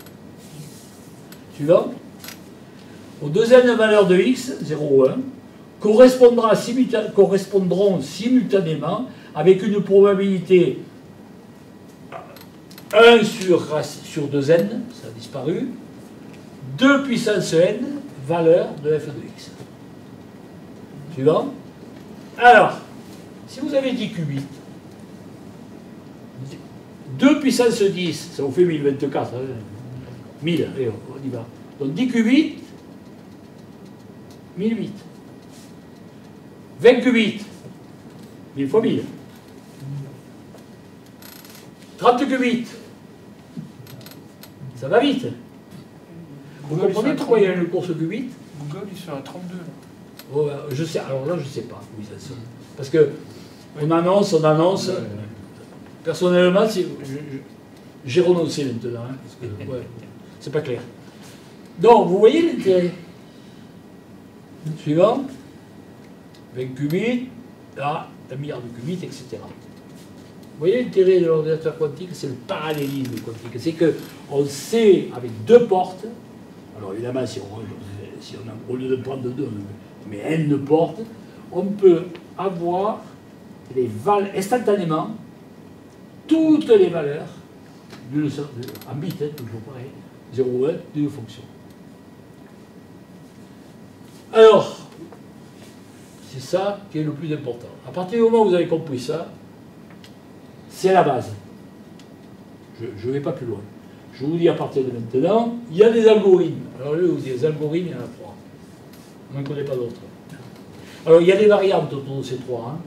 Suivant. Aux deuxième valeurs de x, 0 ou 1, correspondra correspondront simultanément avec une probabilité 1 sur, sur 2n, ça a disparu, 2 puissance n, valeur de f de x. Suivant. Alors, si vous avez 10 qubits, 2 puissance 10, ça vous fait 1024. hein. 1000, allez, on y va. Donc 10 qubits, 1008. 20 qubits, 1000 fois 1000. 30 qubits, ça va vite. Vous Google, comprenez pourquoi il y a 32. une course qubit Google, ils sont à 32. là. Oh, euh, je sais, alors là, je sais pas. Sonne. Parce que on annonce, on annonce. Personnellement, j'ai renoncé maintenant, hein, parce que ouais, c'est pas clair. Donc, vous voyez l'intérêt? Suivant. 20 qubits, là, un milliard de qubits, etc. Vous voyez l'intérêt de l'ordinateur quantique, c'est le parallélisme quantique. C'est que on sait, avec deux portes, alors évidemment, si on, si on a, au lieu de prendre deux, mais n portes, on peut avoir instantanément toutes les valeurs en bits, hein, toujours pareil, 0 ou 1 d'une fonction. Alors, c'est ça qui est le plus important. À partir du moment où vous avez compris ça, c'est la base. Je ne vais pas plus loin. Je vous dis à partir de maintenant, il y a des algorithmes. Alors vais vous dire, les algorithmes, il y en a trois. On n'en connaît pas d'autres. Alors il y a des variantes autour de ces trois. hein.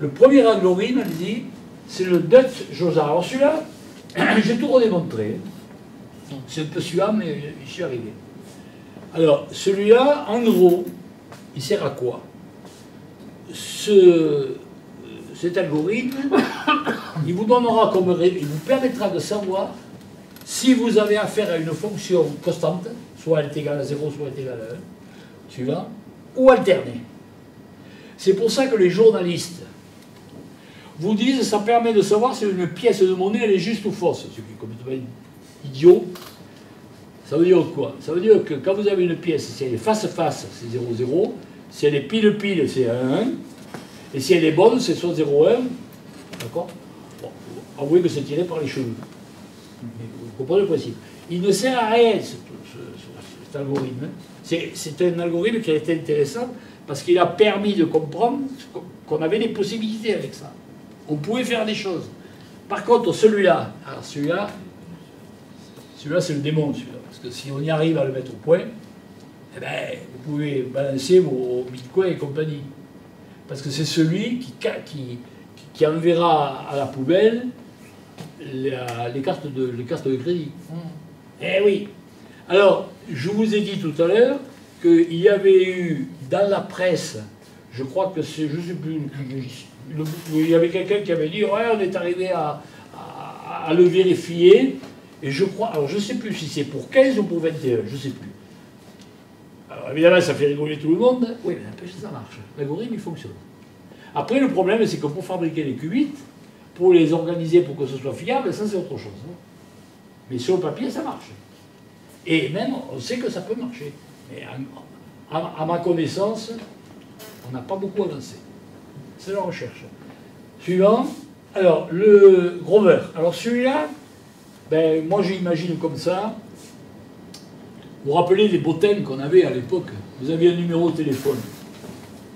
Le premier algorithme, elle dit, c'est le Dutch Josar. Alors celui-là, j'ai tout redémontré. C'est un peu suant, mais j'y suis arrivé. Alors, celui-là, en gros, il sert à quoi? Ce, Cet algorithme, il vous donnera comme il vous permettra de savoir si vous avez affaire à une fonction constante, soit elle est égale à 0, soit elle est égale à 1, suivant, ou alternée. C'est pour ça que les journalistes vous disent ça permet de savoir si une pièce de monnaie elle est juste ou fausse, ce qui est complètement idiot. Ça veut dire quoi? Ça veut dire que quand vous avez une pièce, si elle est face-face, c'est 0,0, si elle est pile-pile, c'est 1,1, et si elle est bonne, c'est soit 0,1, d'accord? Bon, avouez que c'est tiré par les cheveux. Vous comprenez le principe Il ne sert à rien, ce- ce- ce- cet algorithme. C'est c'est un algorithme qui a été intéressant parce qu'il a permis de comprendre qu'on avait des possibilités avec ça. On pouvait faire des choses. Par contre, celui-là, alors celui-là, celui-là c'est le démon, celui-là. Que si on y arrive à le mettre au point, eh ben, vous pouvez balancer vos bitcoins et compagnie. Parce que c'est celui qui, ca- qui, qui enverra à la poubelle la- les, cartes de, les cartes de crédit. Eh oui. Alors, je vous ai dit tout à l'heure qu'il y avait eu dans la presse, je crois que c'est, je sais plus, le- il y avait quelqu'un qui avait dit, ouais, on est arrivé à, à- à le vérifier, et je crois, alors je sais plus si c'est pour 15 ou pour 21, je sais plus. Alors évidemment, ça fait rigoler tout le monde. Oui, mais n'empêche, ça marche. L'algorithme, il fonctionne. Après, le problème, c'est que pour fabriquer les qubits, pour les organiser pour que ce soit fiable, ça c'est autre chose. hein. Mais sur le papier, ça marche. Et même, on sait que ça peut marcher. Mais à- à ma connaissance, on n'a pas beaucoup avancé. C'est la recherche. Suivant. Alors, le Grover. Alors celui-là, ben, moi j'imagine comme ça. Vous vous rappelez les bottins qu'on avait à l'époque? Vous aviez un numéro de téléphone.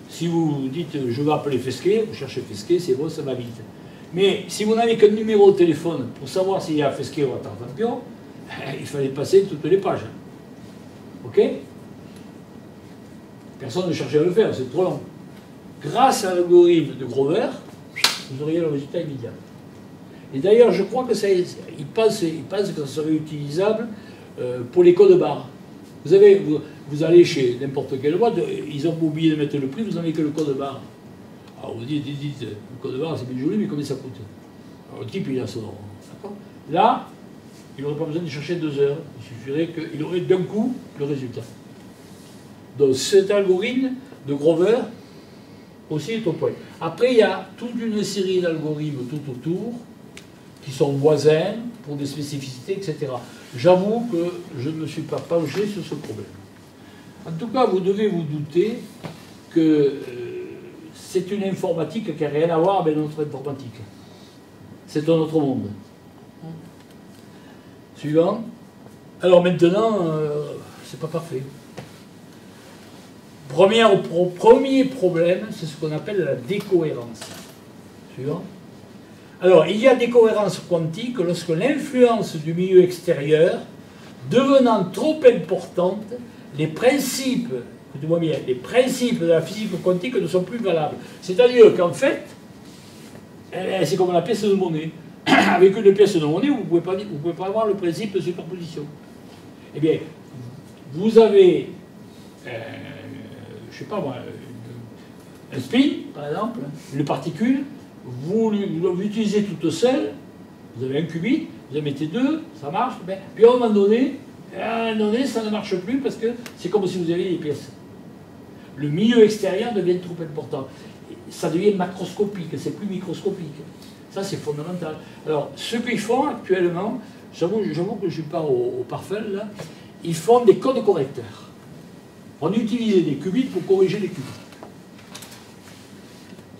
Si vous dites euh, je vais appeler Fesquet, vous cherchez Fesquet, c'est bon, ça va vite. Mais si vous n'avez qu'un numéro de téléphone pour savoir s'il y a Fesquet ou à Tartampion, il fallait passer toutes les pages. Ok? Personne ne cherchait à le faire, c'est trop long. Grâce à l'algorithme de Grover, vous auriez le résultat immédiat. Et d'ailleurs, je crois que ça, pense, que ça serait utilisable euh, pour les codes barres. Vous, avez, vous, allez chez n'importe quelle boîte, ils ont oublié de mettre le prix, vous n'avez que le code barre. Alors vous dites, dites, dites, le code barre c'est bien joli, mais combien ça coûte? Alors le type il a son. Là, il n'aurait pas besoin de chercher deux heures, il suffirait qu'il aurait d'un coup le résultat. Donc cet algorithme de Grover aussi est au point. Après, il y a toute une série d'algorithmes tout autour qui sont voisins pour des spécificités, etc. J'avoue que je ne me suis pas penché sur ce problème. En tout cas, vous devez vous douter que euh, c'est une informatique qui n'a rien à voir avec notre informatique. C'est un autre monde. Suivant. Alors maintenant, euh, c'est pas parfait. Premier, premier problème, c'est ce qu'on appelle la décohérence. Suivant. Alors, il y a décohérence quantique lorsque l'influence du milieu extérieur, devenant trop importante, les principes, bien, les principes de la physique quantique ne sont plus valables. C'est-à-dire qu'en fait, c'est comme la pièce de monnaie. Avec une pièce de monnaie, vous ne pouvez, pas avoir le principe de superposition. Eh bien, vous avez, euh, je ne sais pas moi, un spin, par exemple, une particule, vous vous l'utilisez toute seule, vous avez un qubit, vous en mettez deux, ça marche, ben, puis à un moment donné, à un moment donné, ça ne marche plus parce que c'est comme si vous aviez des pièces. Le milieu extérieur devient trop important. Ça devient macroscopique, c'est plus microscopique. Ça, c'est fondamental. Alors, ce qu'ils font actuellement, j'avoue que je ne suis pas au, parfait, là, ils font des codes correcteurs. On utilise des qubits pour corriger les qubits.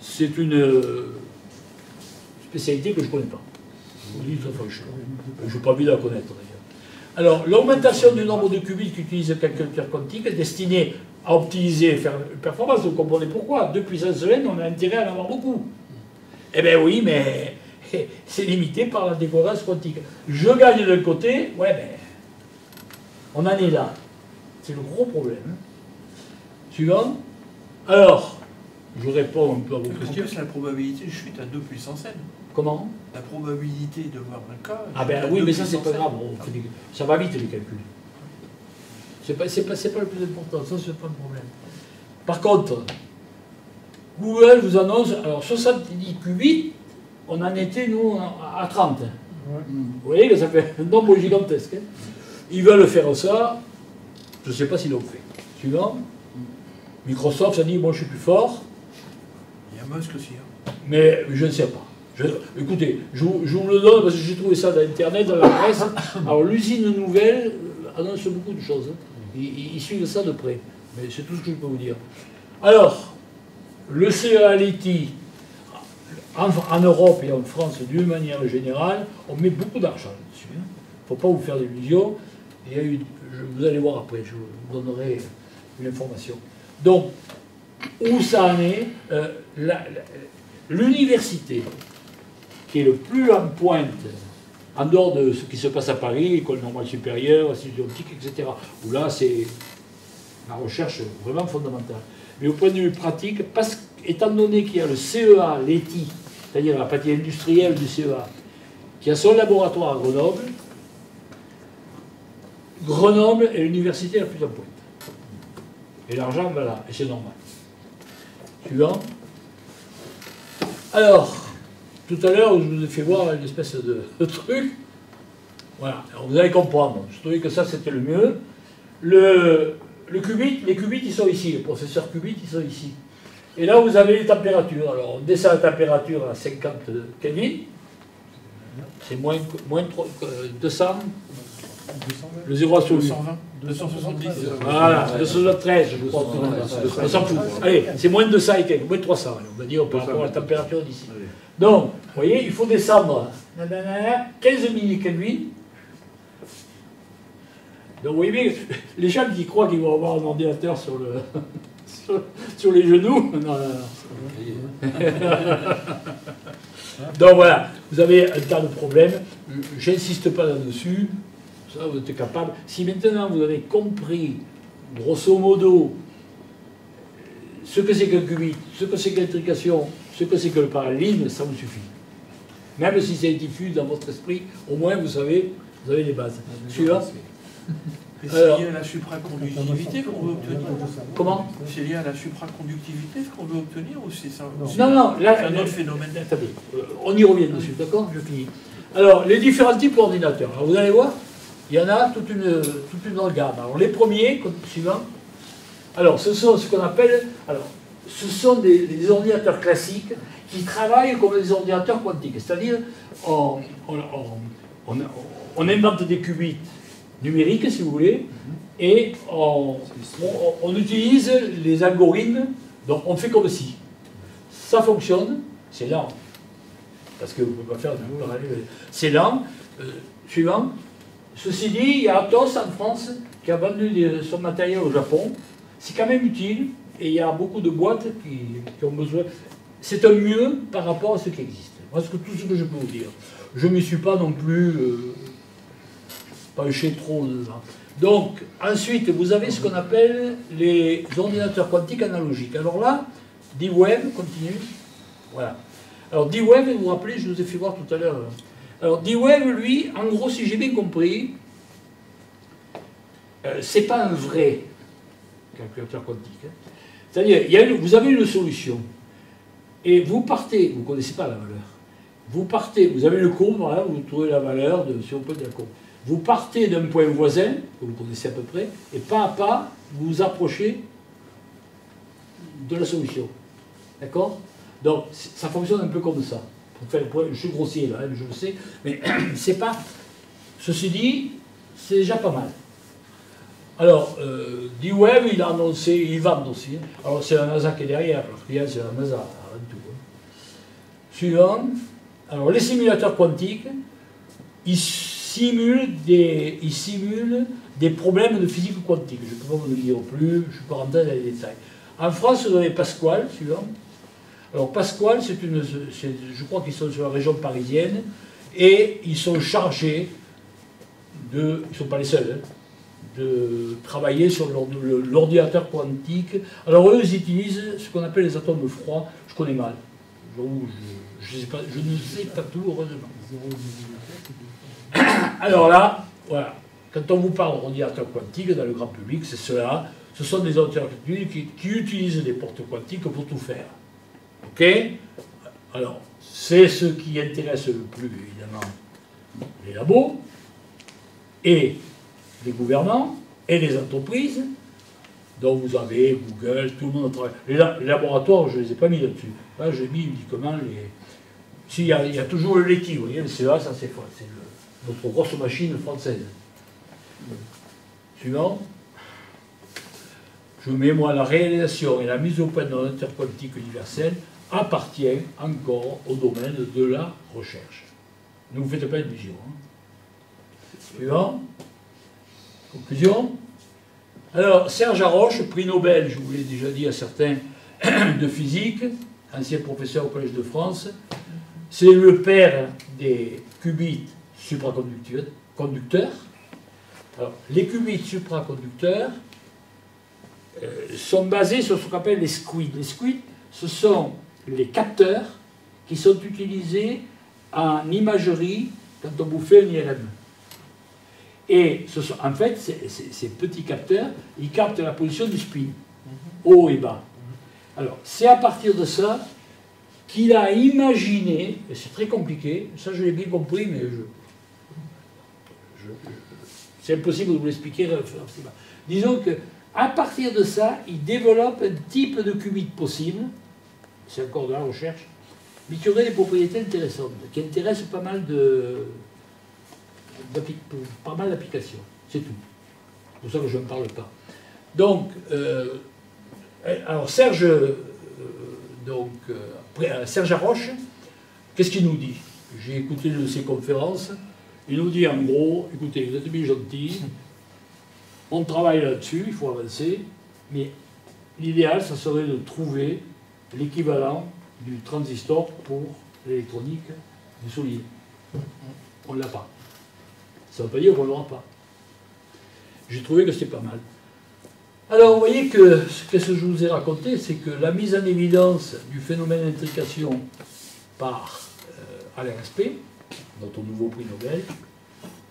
C'est une spécialité que je ne connais pas. Je n'ai pas envie de la connaître d'ailleurs. Alors, l'augmentation du nombre de qubits qu'utilise un calculateur quantique est destinée à optimiser et faire une performance. Vous comprenez pourquoi? Deux puissance n, on a intérêt à en avoir beaucoup. Eh bien oui, mais c'est limité par la décoration quantique. Je gagne d'un côté, ouais, ben, on en est là. C'est le gros problème. Suivant. Alors, je réponds un peu à vos En questions. plus, la probabilité de chute à 2 puissance n? Comment? La probabilité de voir un cas. Ah ben oui, 2 mais ça c'est pas grave, on fait des- ça va vite les calculs. C'est pas, c'est pas, c'est pas le plus important, ça c'est pas le problème. Par contre, Google vous annonce, alors 70 qubits, on en était nous à 30. Vous voyez que ça fait un nombre gigantesque. hein. Ils veulent faire ça, je ne sais pas s'ils l'ont fait. Suivant, Microsoft ça dit, moi je suis plus fort, Il y a Musk aussi. hein. mais je ne sais pas. Je- écoutez, je, vous- je vous le donne parce que j'ai trouvé ça dans Internet, dans la presse. Alors, l'usine nouvelle euh, annonce beaucoup de choses. hein. Ils, suivent ça de près. Mais c'est tout ce que je peux vous dire. Alors, le CEA Leti, en, en Europe et en France, d'une manière générale, on met beaucoup d'argent là-dessus. Il ne faut pas vous faire d'illusions. Il y a eu, je- vous allez voir après, je vous donnerai une information. Donc, où ça en est euh, L'université, qui est le plus en pointe, en dehors de ce qui se passe à Paris, école normale supérieure, institut optique, etc., où là, c'est la recherche vraiment fondamentale. Mais au point de vue pratique, parce étant donné qu'il y a le CEA, l'ETI, c'est-à-dire la partie industrielle du CEA, qui a son laboratoire à Grenoble, Grenoble est l'université la plus en pointe. Et l'argent va là, et c'est normal. Suivant. Alors, tout à l'heure, je vous ai fait voir une espèce de, de truc. Voilà, Alors, vous allez comprendre. Je trouvais que ça, c'était le mieux. Le, le qubit, les qubits, ils sont ici. Les processeurs qubits, ils sont ici. Et là, vous avez les températures. Alors, on descend la température à 50 Kelvin. C'est moins, moins de trois- euh, 200. Le zéro absolu. 220, 270. Voilà, 213, je crois. On s'en fout. Allez, c'est moins de 200 et quelques, moins de 300, allez, on va dire, par rapport à la température d'ici. Donc, vous voyez, il faut descendre nanana, 15 millikelvin. Donc, vous voyez bien, les gens qui croient qu'ils vont avoir un ordinateur sur, le, sur, sur les genoux, non, non, non. Donc voilà, vous avez un tas de problèmes. J'insiste pas là-dessus. Ça, vous êtes capable. Si maintenant vous avez compris, grosso modo, ce que c'est qu'un qubit, ce que c'est que l'intrication, ce que c'est que le parallélisme, ça vous suffit. Même si c'est diffus dans votre esprit, au moins vous savez, vous avez les bases. Suivant. Et c'est lié à la supraconductivité qu'on veut obtenir Comment C'est lié à la supraconductivité qu'on veut obtenir ou c'est ça Non, non, là, C'est un autre phénomène. Attendez, euh, on y revient dessus, d'accord Je finis. Alors, les différents types d'ordinateurs. Alors, vous allez voir, il y en a toute une, toute une gamme. Alors, les premiers, comme suivant. Alors, ce sont ce qu'on appelle. Alors, ce sont des, des ordinateurs classiques qui travaillent comme des ordinateurs quantiques. C'est-à-dire, on, on, on- on- on invente des qubits numériques, si vous voulez, et on, utilise les algorithmes. Donc, on fait comme si. Ça fonctionne, c'est lent. Parce que vous ne pouvez pas faire du parallèle. C'est lent. Euh, suivant. Ceci dit, il y a Atos en France qui a vendu son matériel au Japon. C'est quand même utile et il y a beaucoup de boîtes qui, ont besoin. C'est un mieux par rapport à ce qui existe. Moi, c'est tout ce que je peux vous dire. Je ne m'y suis pas non plus euh, penché trop dedans. Donc, ensuite, vous avez ce qu'on appelle les ordinateurs quantiques analogiques. Alors là, D-Web continue. Voilà. Alors D-Web, vous vous rappelez, je vous ai fait voir tout à l'heure. Alors D-Web, lui, en gros, si j'ai bien compris, euh, c'est pas un vrai calculateur quantique. hein. C'est-à-dire, vous avez une solution. Et vous partez, vous ne connaissez pas la valeur. Vous partez, vous avez le courbe, vous trouvez la valeur de, sur le point de la courbe. Vous partez d'un point voisin, que vous connaissez à peu près, et pas à pas, vous vous approchez de la solution. D'accord? Donc, ça fonctionne un peu comme ça. Pour faire je suis grossier là, hein, je le sais, mais c'est pas. Ceci dit, c'est déjà pas mal. Alors, euh, D-Web, il a annoncé, il vend aussi. hein. Alors, c'est la NASA qui est derrière, le client, c'est la NASA, avant tout. hein. Suivant. Alors, les simulateurs quantiques, ils simulent des, ils simulent des problèmes de physique quantique. Je ne peux pas vous le dire plus, je ne suis pas rentré dans les détails. En France, vous avez Pasquale, suivant. Alors, Pasquale, c'est une, je crois qu'ils sont sur la région parisienne, et ils sont chargés de. Ils ne sont pas les seuls, hein, travailler sur l'ordinateur quantique. Alors eux, ils utilisent ce qu'on appelle les atomes froids. Je connais mal. Je, ne sais pas tout, heureusement. Alors là, voilà. Quand on vous parle d'ordinateur quantique dans le grand public, c'est cela. Ce sont des ordinateurs qui, qui utilisent des portes quantiques pour tout faire. OK? Alors, c'est ce qui intéresse le plus, évidemment, les labos et les gouvernants et les entreprises. Donc vous avez Google, tout le monde travaille. Les, la- les laboratoires, je ne les ai pas mis là-dessus. Là, j'ai mis uniquement les. Il y, a, toujours le Leti, vous voyez, le CEA, ça c'est. C'est notre grosse machine française. Suivant. Je mets moi la réalisation et la mise au point d'un ordinateur quantique universel appartient encore au domaine de la recherche. Ne vous faites pas illusion. hein. Suivant. Conclusion. Alors, Serge Haroche, prix Nobel, je vous l'ai déjà dit à certains, de physique, ancien professeur au Collège de France, c'est le père des qubits supraconducteurs. conducteurs. Alors, les qubits supraconducteurs euh, sont basés sur ce qu'on appelle les squids. Les squids, ce sont les capteurs qui sont utilisés en imagerie quand on vous fait un IRM. Et en fait, ces- petits capteurs, ils captent la position du spin, haut et bas. Alors, c'est à partir de ça qu'il a imaginé, et c'est très compliqué, ça je l'ai bien compris, mais je, c'est impossible de vous l'expliquer. euh. Disons que à partir de ça, il développe un type de qubit possible, c'est encore de la recherche, mais qui aurait des propriétés intéressantes, qui intéressent pas mal de, pas mal d'applications. C'est tout. C'est pour ça que je ne parle pas. Donc, euh, alors Serge, euh, donc, euh, Serge Haroche, qu'est-ce qu'il nous dit? J'ai écouté de ses conférences. Il nous dit en gros, écoutez, vous êtes bien gentils, on travaille là-dessus, il faut avancer, mais l'idéal, ça serait de trouver l'équivalent du transistor pour l'électronique du soulier. On ne l'a pas. Ça ne veut pas dire qu'on ne l'aura pas. J'ai trouvé que c'était pas mal. Alors, vous voyez que ce que je vous ai raconté, c'est que la mise en évidence du phénomène d'intrication par euh, Alain Aspect, notre nouveau prix Nobel,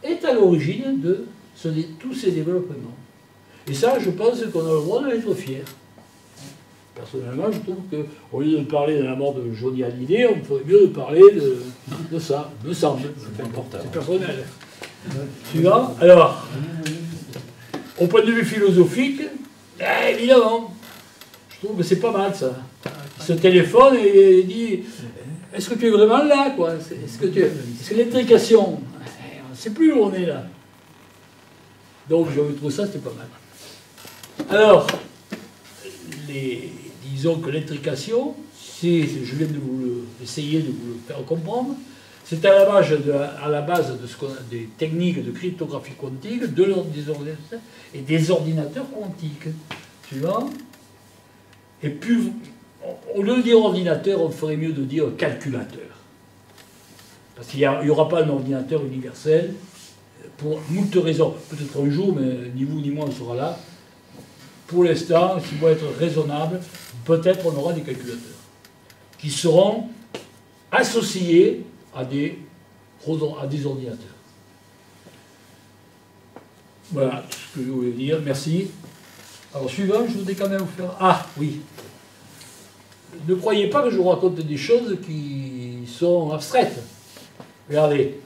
est à l'origine de ce- tous ces développements. Et ça, je pense qu'on a le droit d'en être fier. Personnellement, je trouve qu'au lieu de parler de la mort de Johnny Hallyday, on ferait mieux de parler de, de ça, me semble. C'est personnel. Suivant. Alors, au point de vue philosophique, eh, évidemment, je trouve que c'est pas mal ça. Il se téléphone et il dit Est-ce que tu es vraiment là quoi? C'est- Est-ce que tu que l'intrication On ne sait plus où on est là. Donc je trouve ça c'était pas mal. Alors, disons que l'intrication, c'est, je viens de vous essayer de vous le faire comprendre, c'est à la base ce des techniques de cryptographie quantique, de des et des ordinateurs quantiques. Suivant. Et puis, au lieu de dire ordinateur, on ferait mieux de dire calculateur. Parce qu'il n'y aura pas un ordinateur universel pour moult raisons. Peut-être un jour, mais ni vous ni moi on sera là. Pour l'instant, s'il faut être raisonnable, peut-être on aura des calculateurs qui seront associés à des, à des ordinateurs. Voilà ce que je voulais dire. Merci. Alors, suivant, je voudrais quand même vous faire. Ah, oui. Ne croyez pas que je vous raconte des choses qui sont abstraites. Regardez.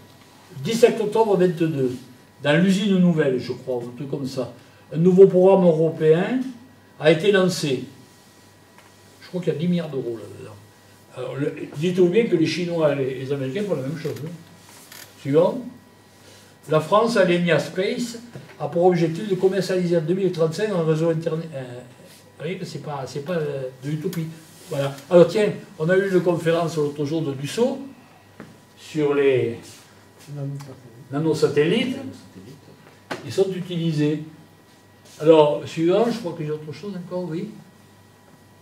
17 octobre 22, dans l'usine nouvelle, je crois, un truc comme ça, un nouveau programme européen a été lancé. Je crois qu'il y a 10 milliards d'euros là-dedans. Dites-vous bien que les Chinois et les Américains font la même chose. hein. Suivant. La France, Alenia Space, a pour objectif de commercialiser en 2035 un réseau Internet. vous voyez que c'est pas, c'est pas euh, de l'utopie. Voilà. Alors tiens, on a eu une conférence l'autre jour de Dussault sur les nanosatellites. Ils sont utilisés. Alors, suivant, je crois que j'ai autre chose encore, oui.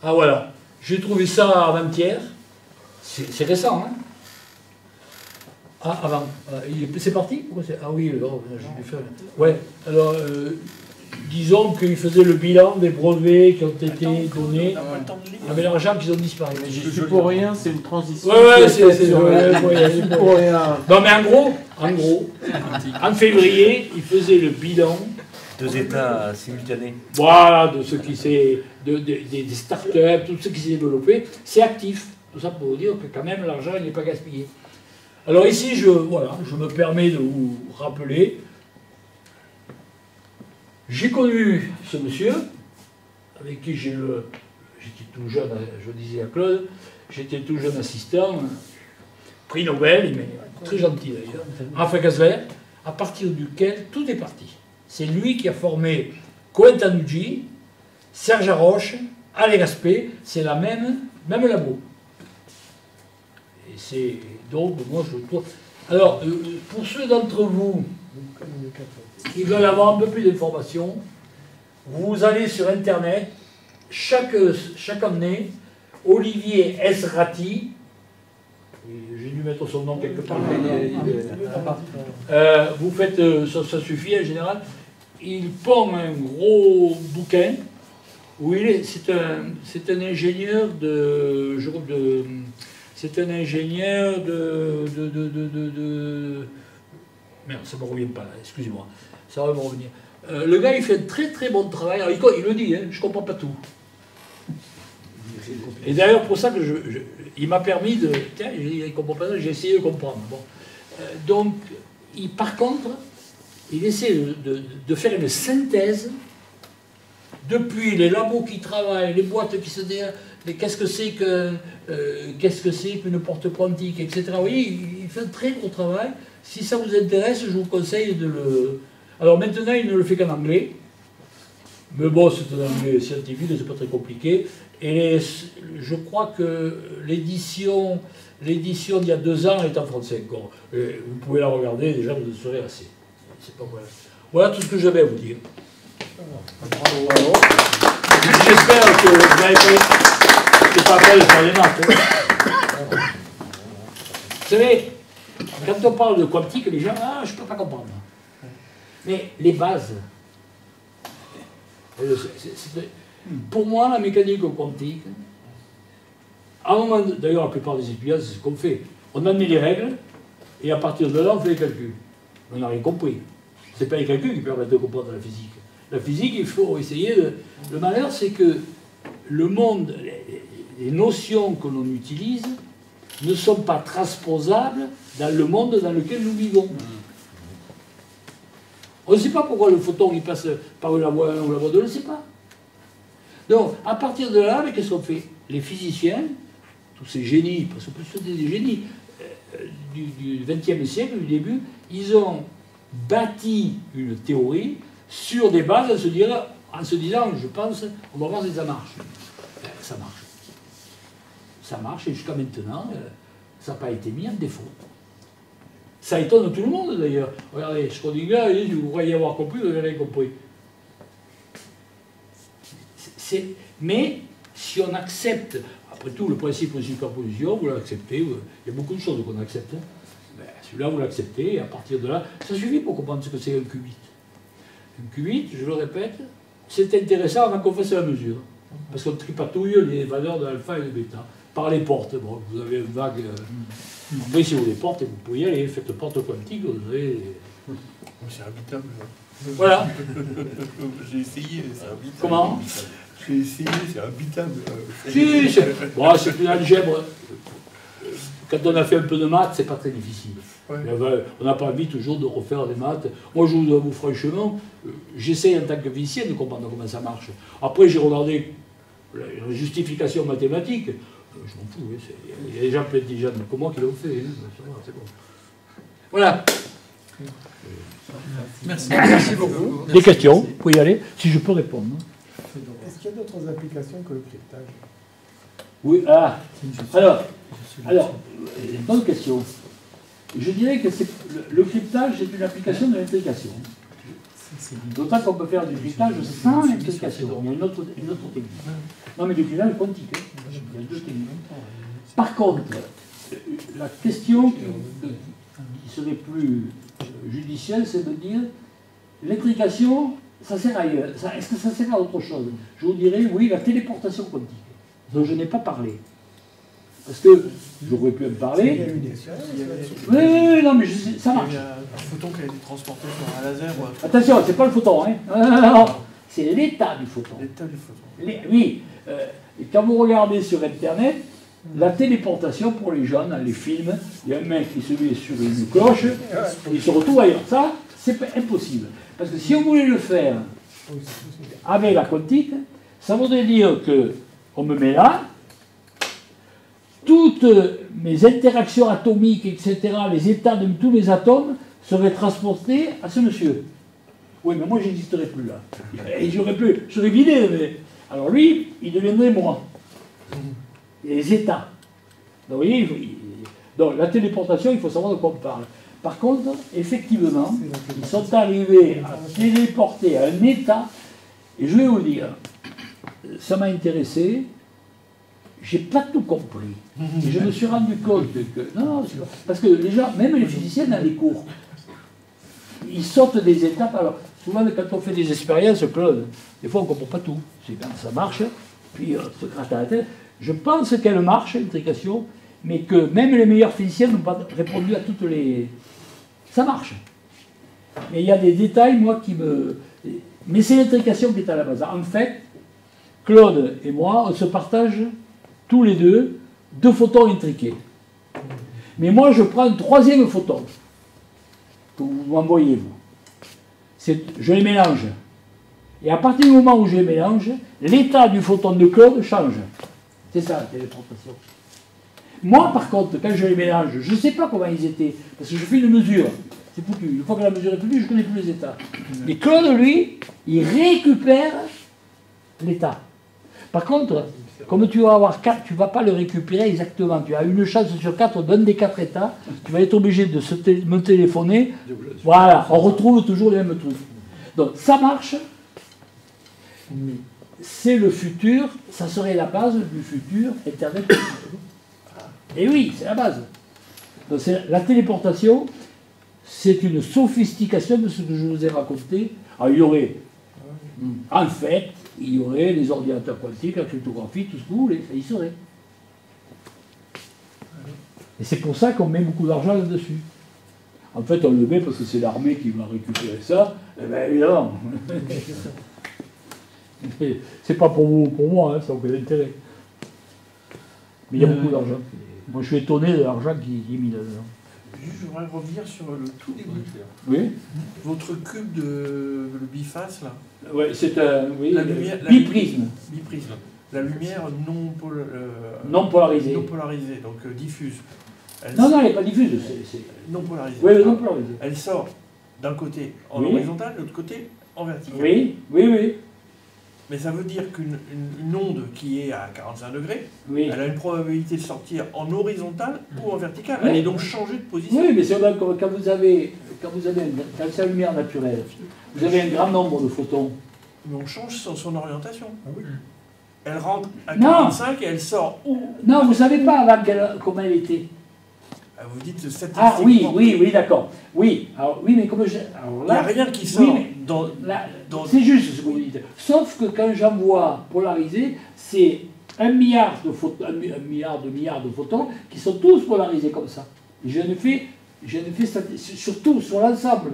Ah voilà, j'ai trouvé ça avant-hier. C'est récent, hein Ah, avant. Euh, C'est parti Ah oui, alors, j'ai dû faire. Ouais, alors, euh, disons qu'il faisait le bilan des brevets qui ont été donnés. Avait l'argent qu'ils ont disparu. Je suis pour rien, c'est une transition. Ouais, ouais, c'est- Je pour rien. Non, mais en gros, en gros, en février, il faisait le bilan Deux états simultanés. Voilà, de ce qui s'est, de, de- des, des startups, tout ce qui s'est développé, c'est actif. Tout ça pour vous dire que quand même l'argent n'est pas gaspillé. Alors ici, je, me permets de vous rappeler, j'ai connu ce monsieur, avec qui j'ai le, j'étais tout jeune, je disais à Claude, j'étais tout jeune assistant, prix Nobel, mais très gentil d'ailleurs, Raphaël à partir duquel tout est parti. C'est lui qui a formé Cohen Tanucci, Serge Haroche, Alain Gaspé, c'est la même, même labo. C'est donc, moi je trouve. Alors, euh, pour ceux d'entre vous qui veulent avoir un peu plus d'informations, vous allez sur Internet, chaque, chaque année, Olivier Esrati, j'ai dû mettre son nom quelque part. Euh, vous faites, euh, ça, ça suffit en général. Il pond un gros bouquin où il est, c'est un, c'est un ingénieur de, de, c'est un ingénieur de, de, de, de, de- de- merde, ça me revient pas excusez-moi, ça va me revenir. Euh, le gars, il fait un très très bon travail. Alors, il, le dit, hein, je comprends pas tout. Et d'ailleurs, pour ça que je, il m'a permis de. Tiens, il ne comprend pas, j'ai essayé de comprendre. Bon. Euh, donc, il, par contre, il essaie de, de- faire une synthèse depuis les labos qui travaillent, les boîtes qui se disent mais qu'est-ce que c'est que euh, qu'est-ce que c'est qu'une porte quantique, etc. Vous voyez, il, fait un très gros travail. Si ça vous intéresse, je vous conseille de le. Alors maintenant, il ne le fait qu'en anglais. Mais bon, c'est un anglais scientifique, c'est pas très compliqué. Et les- je crois que l'édition, l'édition d'il y a deux ans est en français. Et vous pouvez la regarder, déjà vous en saurez assez. C'est pas voilà. Voilà tout ce que j'avais à vous dire. J'espère que vous avez Vous savez, quand on parle de quantique, les gens, ah, je peux pas comprendre. Mais les bases. euh, pour moi, la mécanique quantique, d'ailleurs, la plupart des étudiants, c'est ce qu'on fait. On admet les règles, et à partir de là, on fait les calculs. On n'a rien compris. Ce n'est pas les calculs qui permettent de comprendre la physique. La physique, il faut essayer de... Le malheur, c'est que le monde, les, notions que l'on utilise ne sont pas transposables dans le monde dans lequel nous vivons. On ne sait pas pourquoi le photon il passe par la voie 1 ou la voie 2, on ne sait pas. Donc, à partir de là, qu'est-ce qu'on fait Les physiciens, tous ces génies, parce que sont des génies euh, du XXe siècle, du début, ils ont bâti une théorie sur des bases en se, dire- en se disant, je pense, on va voir si ça marche. Ben, ça marche. Ça marche, et jusqu'à maintenant, euh, ça n'a pas été mis en défaut. Ça étonne tout le monde d'ailleurs. Regardez, Schrödinger, il dit, vous croyez avoir compris, vous n'avez rien compris. Mais si on accepte, après tout, le principe de superposition, vous l'acceptez, il y a beaucoup de choses qu'on accepte. hein. Ben, Celui-là, vous l'acceptez, et à partir de là, ça suffit pour comprendre ce que c'est un qubit. Un qubit, je le répète, c'est intéressant avant qu'on fasse la mesure. Parce qu'on tripatouille les valeurs de alpha et de bêta par les portes. Bon, vous avez une vague. euh, Après, si vous les portez, vous pouvez y aller. Faites porte quantique, vous avez. C'est habitable. Voilà. J'ai essayé, c'est habitable. Comment J'ai essayé, c'est habitable. Si, c'est bon, c'est une algèbre. Quand on a fait un peu de maths, c'est pas très difficile. Ouais. Mais, On n'a pas envie toujours de refaire des maths. Moi, je vous avoue franchement, euh, j'essaie en tant que physicien de comprendre comment ça marche. Après, j'ai regardé la justification mathématique. Euh, Je m'en fous. c'est- Il y a des gens plus intelligents que moi qui l'ont fait. hein, ça va, c'est bon. Voilà. Merci. Merci beaucoup. Des questions Vous pouvez y aller, si je peux répondre. Est-ce qu'il y a d'autres applications que le cryptage? Oui, ah, alors, alors, euh, bonne question. Je dirais que c'est- le, le cryptage est une application de l'intrication. D'autant qu'on peut faire du cryptage sans l'intrication. Il y a une autre, une autre technique. Non, mais le cryptage quantique. hein. Il y a deux techniques. Par contre, la question qui, serait plus judicieux, c'est de dire l'intrication, ça sert à Est-ce que ça sert à autre chose? Je vous dirais, oui, la téléportation quantique, dont je n'ai pas parlé. Parce que j'aurais pu en parler. Oui, oui, oui, non, mais je sais- ça marche. Photon qui a été transporté sur un laser ou un. Attention, c'est pas le photon, hein. C'est l'état du photon. L'état du photon. Les- oui, euh, et quand vous regardez sur Internet, la téléportation pour les jeunes, dans les films, il y a un mec qui se met sur une cloche, il se retrouve ailleurs. Ça, c'est impossible. Parce que si on voulait le faire avec la quantique, ça voudrait dire que on me met là, toutes mes interactions atomiques, etc., les états de tous mes atomes seraient transportés à ce monsieur. Oui, mais moi, j'existerais plus là. Et j'aurais plus, je serais vidé. Mais... Alors lui, il deviendrait moi. Les états. Donc, vous voyez, donc la téléportation, il faut savoir de quoi on parle. Par contre, effectivement, ils sont arrivés à téléporter à un état, et je vais vous dire, ça m'a intéressé, j'ai pas tout compris. Et je me suis rendu compte que. Non, parce que les gens, même les physiciens dans les cours, ils sautent des étapes. Alors, souvent, quand on fait des expériences, Claude, des fois, on ne comprend pas tout. C'est quand ça marche, puis on se gratte à la tête. Je pense qu'elle marche, l'intrication, mais que même les meilleurs physiciens n'ont pas répondu à toutes les. Ça marche. Mais il y a des détails, moi, qui me. Mais c'est l'intrication qui est à la base. En fait, Claude et moi, on se partage tous les deux deux photons intriqués. Mais moi, je prends un troisième photon que vous m'envoyez, vous. Je les mélange. Et à partir du moment où je les mélange, l'état du photon de Claude change. C'est ça la téléportation. Moi, par contre, quand je les mélange, je ne sais pas comment ils étaient, parce que je fais une mesure. C'est foutu. Une fois que la mesure est finie, je ne connais plus les états. Mais Claude, lui, il récupère l'état. Par contre, comme tu vas avoir quatre, tu ne vas pas le récupérer exactement. Tu as une chance sur quatre d'un des quatre états. Tu vas être obligé de me téléphoner. Voilà, on retrouve toujours les mêmes trucs. Donc ça marche, mais c'est le futur, ça serait la base du futur Internet. Et oui, c'est la base. Donc la téléportation, c'est une sophistication de ce que je vous ai raconté. Alors, il y aurait, en fait, il y aurait les ordinateurs quantiques, la cryptographie, tout ce que vous voulez, ça y serait. Et c'est pour ça qu'on met beaucoup d'argent là-dessus. En fait, on le met parce que c'est l'armée qui va récupérer ça. Eh bien, évidemment. c'est pas pour vous ou pour moi, hein, ça n'a aucun intérêt. Mais il y a Euh, beaucoup d'argent. Moi, je suis étonné de l'argent qui est mis là-dedans. Juste, je voudrais revenir sur le tout début. Oui Votre cube de le biface, là, Oui, c'est un oui, La le lumière- la biprisme, biprisme. La lumière non, pol- euh, non polarisé. non polarisée, donc euh, diffuse. Elle Non, non, elle n'est pas diffuse. c'est- c'est- non polarisée. Oui, non polarisé. Elle sort d'un côté en Oui. horizontal, de l'autre côté en vertical. Oui, oui, oui. Mais ça veut dire qu'une une- une onde qui est à 45 degrés, Oui, elle a une probabilité de sortir en horizontal ou en vertical. Elle est donc changée de position. oui mais c'est vrai que quand vous avez, quand vous avez, un- quand c'est la lumière naturelle, vous avez un grand nombre de photons. Mais on change son, son orientation. Ah oui. Elle rentre à Non. 45 et elle sort où? Non, vous savez pas avant comment elle était. Ah, Vous dites statistiquement. Ah oui, oui, oui, d'accord. Oui, alors, oui, mais comme je. Alors Il n'y a rien qui oui, sort mais- c'est juste ce que vous dites. Sauf que quand j'envoie polarisé, c'est un milliard de photons, un, mi- un milliard de milliards de photons qui sont tous polarisés comme ça. Et je ne fais, je ne fais surtout sur l'ensemble.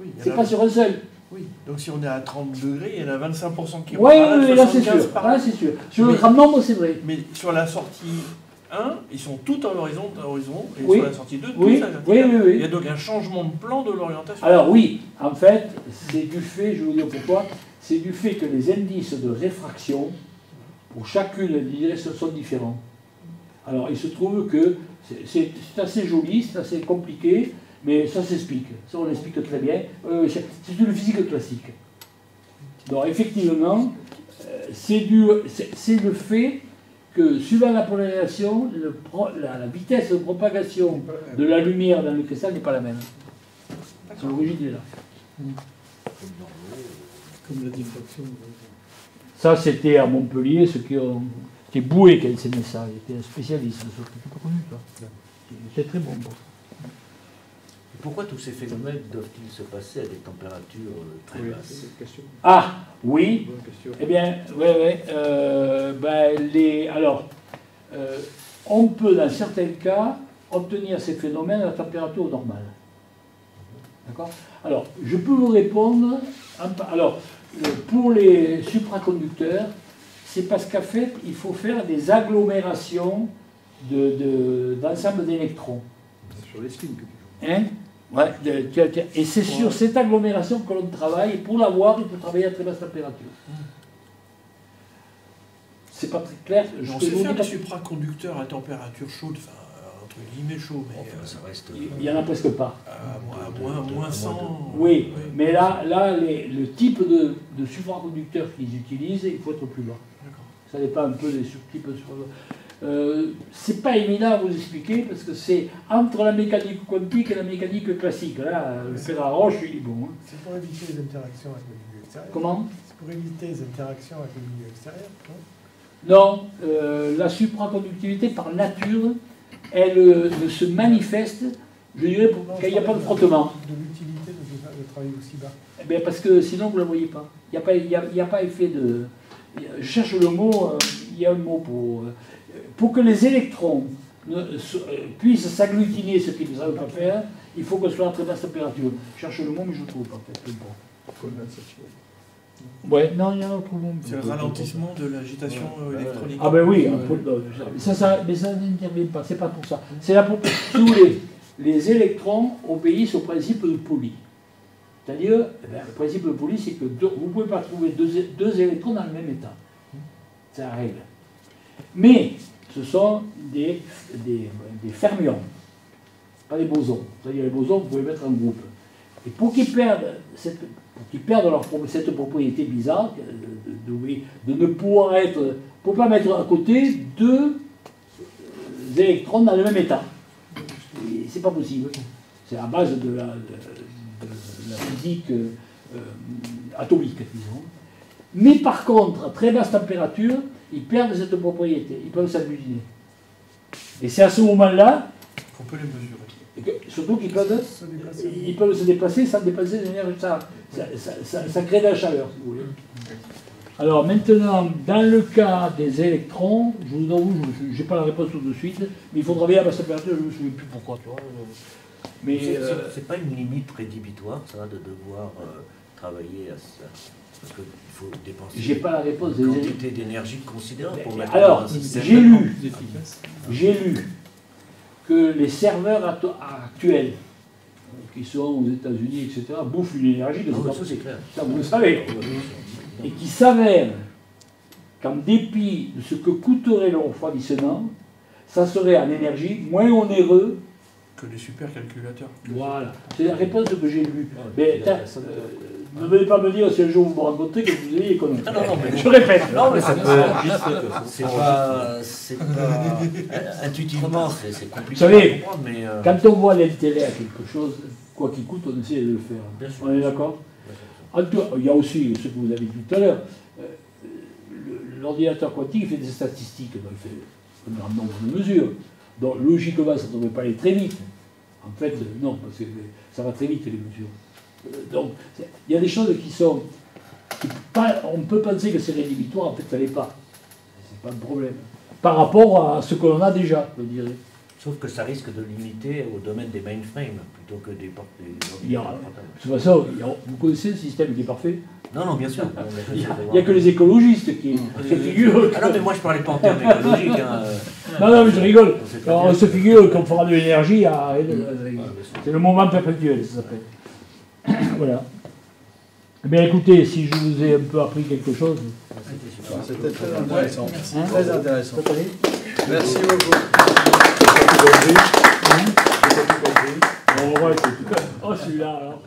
Oui, C'est pas sur un seul. oui. Donc si on est à 30 degrés, il y en a 25% qui par oui, oui, là c'est 75 sûr. par Là c'est sûr. Sur le grand nombre, c'est vrai. Mais sur la sortie 1, ils sont tous en horizon, à horizon et Oui. sur la sortie 2, tous Oui, à oui, vertical. oui, oui. Il y a donc un changement de plan de l'orientation. Alors oui, en fait, c'est du fait, je vais vous dire pourquoi, c'est du fait que les indices de réfraction, pour chacune des directions, sont différents. Alors il se trouve que c'est- assez joli, c'est assez compliqué, mais ça s'explique. Ça on l'explique très bien. Euh, c'est une physique classique. Donc effectivement, euh, c'est le fait que suivant la polarisation, le pro- la, la vitesse de propagation de la lumière dans le cristal n'est pas la même. Son origine est là. Comme la diffraction. Ça, c'était à Montpellier, ceux qui ont. C'était Bouet qui a enseigné ça, il était un spécialiste de ça. Tu pas connu, toi C'est très bon. bon. Pourquoi tous ces phénomènes doivent-ils se passer à des températures euh, très Oui, basses. Ah, oui. Eh bien, oui, oui. euh, ben, les, alors, euh, on peut, dans certains cas, obtenir ces phénomènes à la température normale. D'accord? Alors, je peux vous répondre. Alors, pour les supraconducteurs, c'est parce qu'en fait, il faut faire des agglomérations de- de- d'ensemble d'électrons. C'est sur les spins que tu joues. Hein? Ouais, de- et c'est sur cette agglomération que l'on travaille. Et pour l'avoir, il faut travailler à très basse température. C'est pas très clair. Je On sait faire des pas- supraconducteurs à température chaude, enfin, euh, entre guillemets chaud, mais Enfin, euh, ça reste. Il y en a presque pas. à moins, moins, moins 100. Oui, mais là, là les- le type de, de supraconducteur qu'ils utilisent, il faut être plus bas. Ça dépend un peu des subtypes. Sur... Euh, c'est pas évident à vous expliquer parce que c'est entre la mécanique quantique et la mécanique classique. Là, le fer à roche, il est bon. hein. C'est pour éviter les interactions avec le milieu extérieur. Comment? C'est pour éviter les interactions avec le milieu extérieur. non? Non, euh, la supraconductivité par nature, elle euh, ne se manifeste, je dirais, pour- Non, quand il n'y a pas de frottement. De l'utilité de, travailler aussi bas. Eh bien, parce que sinon, vous ne la voyez pas. Il n'y a, pas- il y a, il y a pas effet de... Je cherche le mot, euh, il y a un mot pour... pour que les électrons ne- se- euh, puissent s'agglutiner, ce qu'ils ne savent pas faire, il faut que ce soit à très basse température. Je cherche le mot, mais je ne trouve pas. Condensation. Ouais, non, il y a un autre mot. C'est le ralentissement de l'agitation euh, électronique. Ah ben oui, un peu de- ça, ça, mais ça n'intervient pas, c'est pas pour ça. C'est là pour, si vous voulez, les électrons obéissent au principe de Pauli. C'est-à-dire, eh ben, le principe de Pauli, c'est que deux- vous ne pouvez pas trouver deux, deux électrons dans le même état. C'est la règle. Mais ce sont des, fermions, pas des bosons. C'est-à-dire les bosons, vous pouvez mettre en groupe. Et pour qu'ils perdent cette, pour qu'ils perdent leur, cette propriété bizarre de, de- ne pouvoir être, pour pas mettre à côté deux euh, électrons dans le même état. C'est pas possible. C'est à base de la, physique euh, euh, atomique, disons. Mais par contre, à très basse température, ils perdent cette propriété. Ils peuvent s'agglutiner. Et c'est à ce moment-là, Qu'on peut les mesurer. que- surtout qu'ils peuvent Se déplacer. ils peuvent se déplacer sans déplacer l'énergie. Ça, ça, ça, ça- ça crée de la chaleur, si vous voulez. Alors maintenant, dans le cas des électrons, je vous avoue, je n'ai pas la réponse tout de suite, mais il faut travailler à basse température, je ne me souviens plus pourquoi. Tu vois, euh, mais C'est- euh, pas une limite rédhibitoire, ça, de devoir euh, travailler à ça. Parce qu'il faut dépenser j'ai pas la réponse une quantité d'énergie considérable pour Mais mettre alors, j'ai lu, j'ai lu que les serveurs actu- actuels, qui sont aux États-Unis, etc., bouffent une énergie de Ah oui, pas ça, clair. Ça, vous le savez. et qui s'avère qu'en dépit de ce que coûterait le refroidissement, ça serait en énergie moins onéreux. Que les supercalculateurs. Voilà, c'est la réponse que j'ai lue. Mais attends, euh, ne venez pas me dire si un jour vous me rencontrez que vous ayez. Ah non, non, mais- Je répète. Non, mais ça peut. Ah, C'est pas. C'est pas. euh, Intuitivement, c'est c'est compliqué Vous savez, mais. euh, Quand on voit l'intérêt à quelque chose, quoi qu'il coûte, on essaie de le faire. Bien sûr. On est d'accord En tout cas, il y a aussi ce que vous avez dit tout à l'heure. euh, L'ordinateur quantique fait des statistiques, donc il fait un grand nombre de mesures. Donc logiquement, ça ne devrait pas aller très vite. En fait, euh, non, parce que ça va très vite les mesures. Euh, Donc, il y a des choses qui sont. qui pas- on peut penser que c'est rédhibitoire, en fait, ça l'est pas. C'est pas un problème. Par rapport à ce que l'on a déjà, je dirais. Sauf que ça risque de limiter au domaine des mainframes plutôt que des portes. des Il y a-. De toute façon, vous connaissez le système qui est parfait? Non, non, bien sûr. Il n'y a, que les écologistes qui se figurent. Ah non, mais moi je parlais pas en termes écologiques. Hein. Non, non, mais je rigole. On se figure qu'on fera de l'énergie à. C'est le moment perpétuel, ça s'appelle. Voilà. Eh bien, écoutez, si je vous ai un peu appris quelque chose. C'était très intéressant. Hein Très intéressant. Merci beaucoup. On va voir, c'est tout. Oh, celui-là, alors.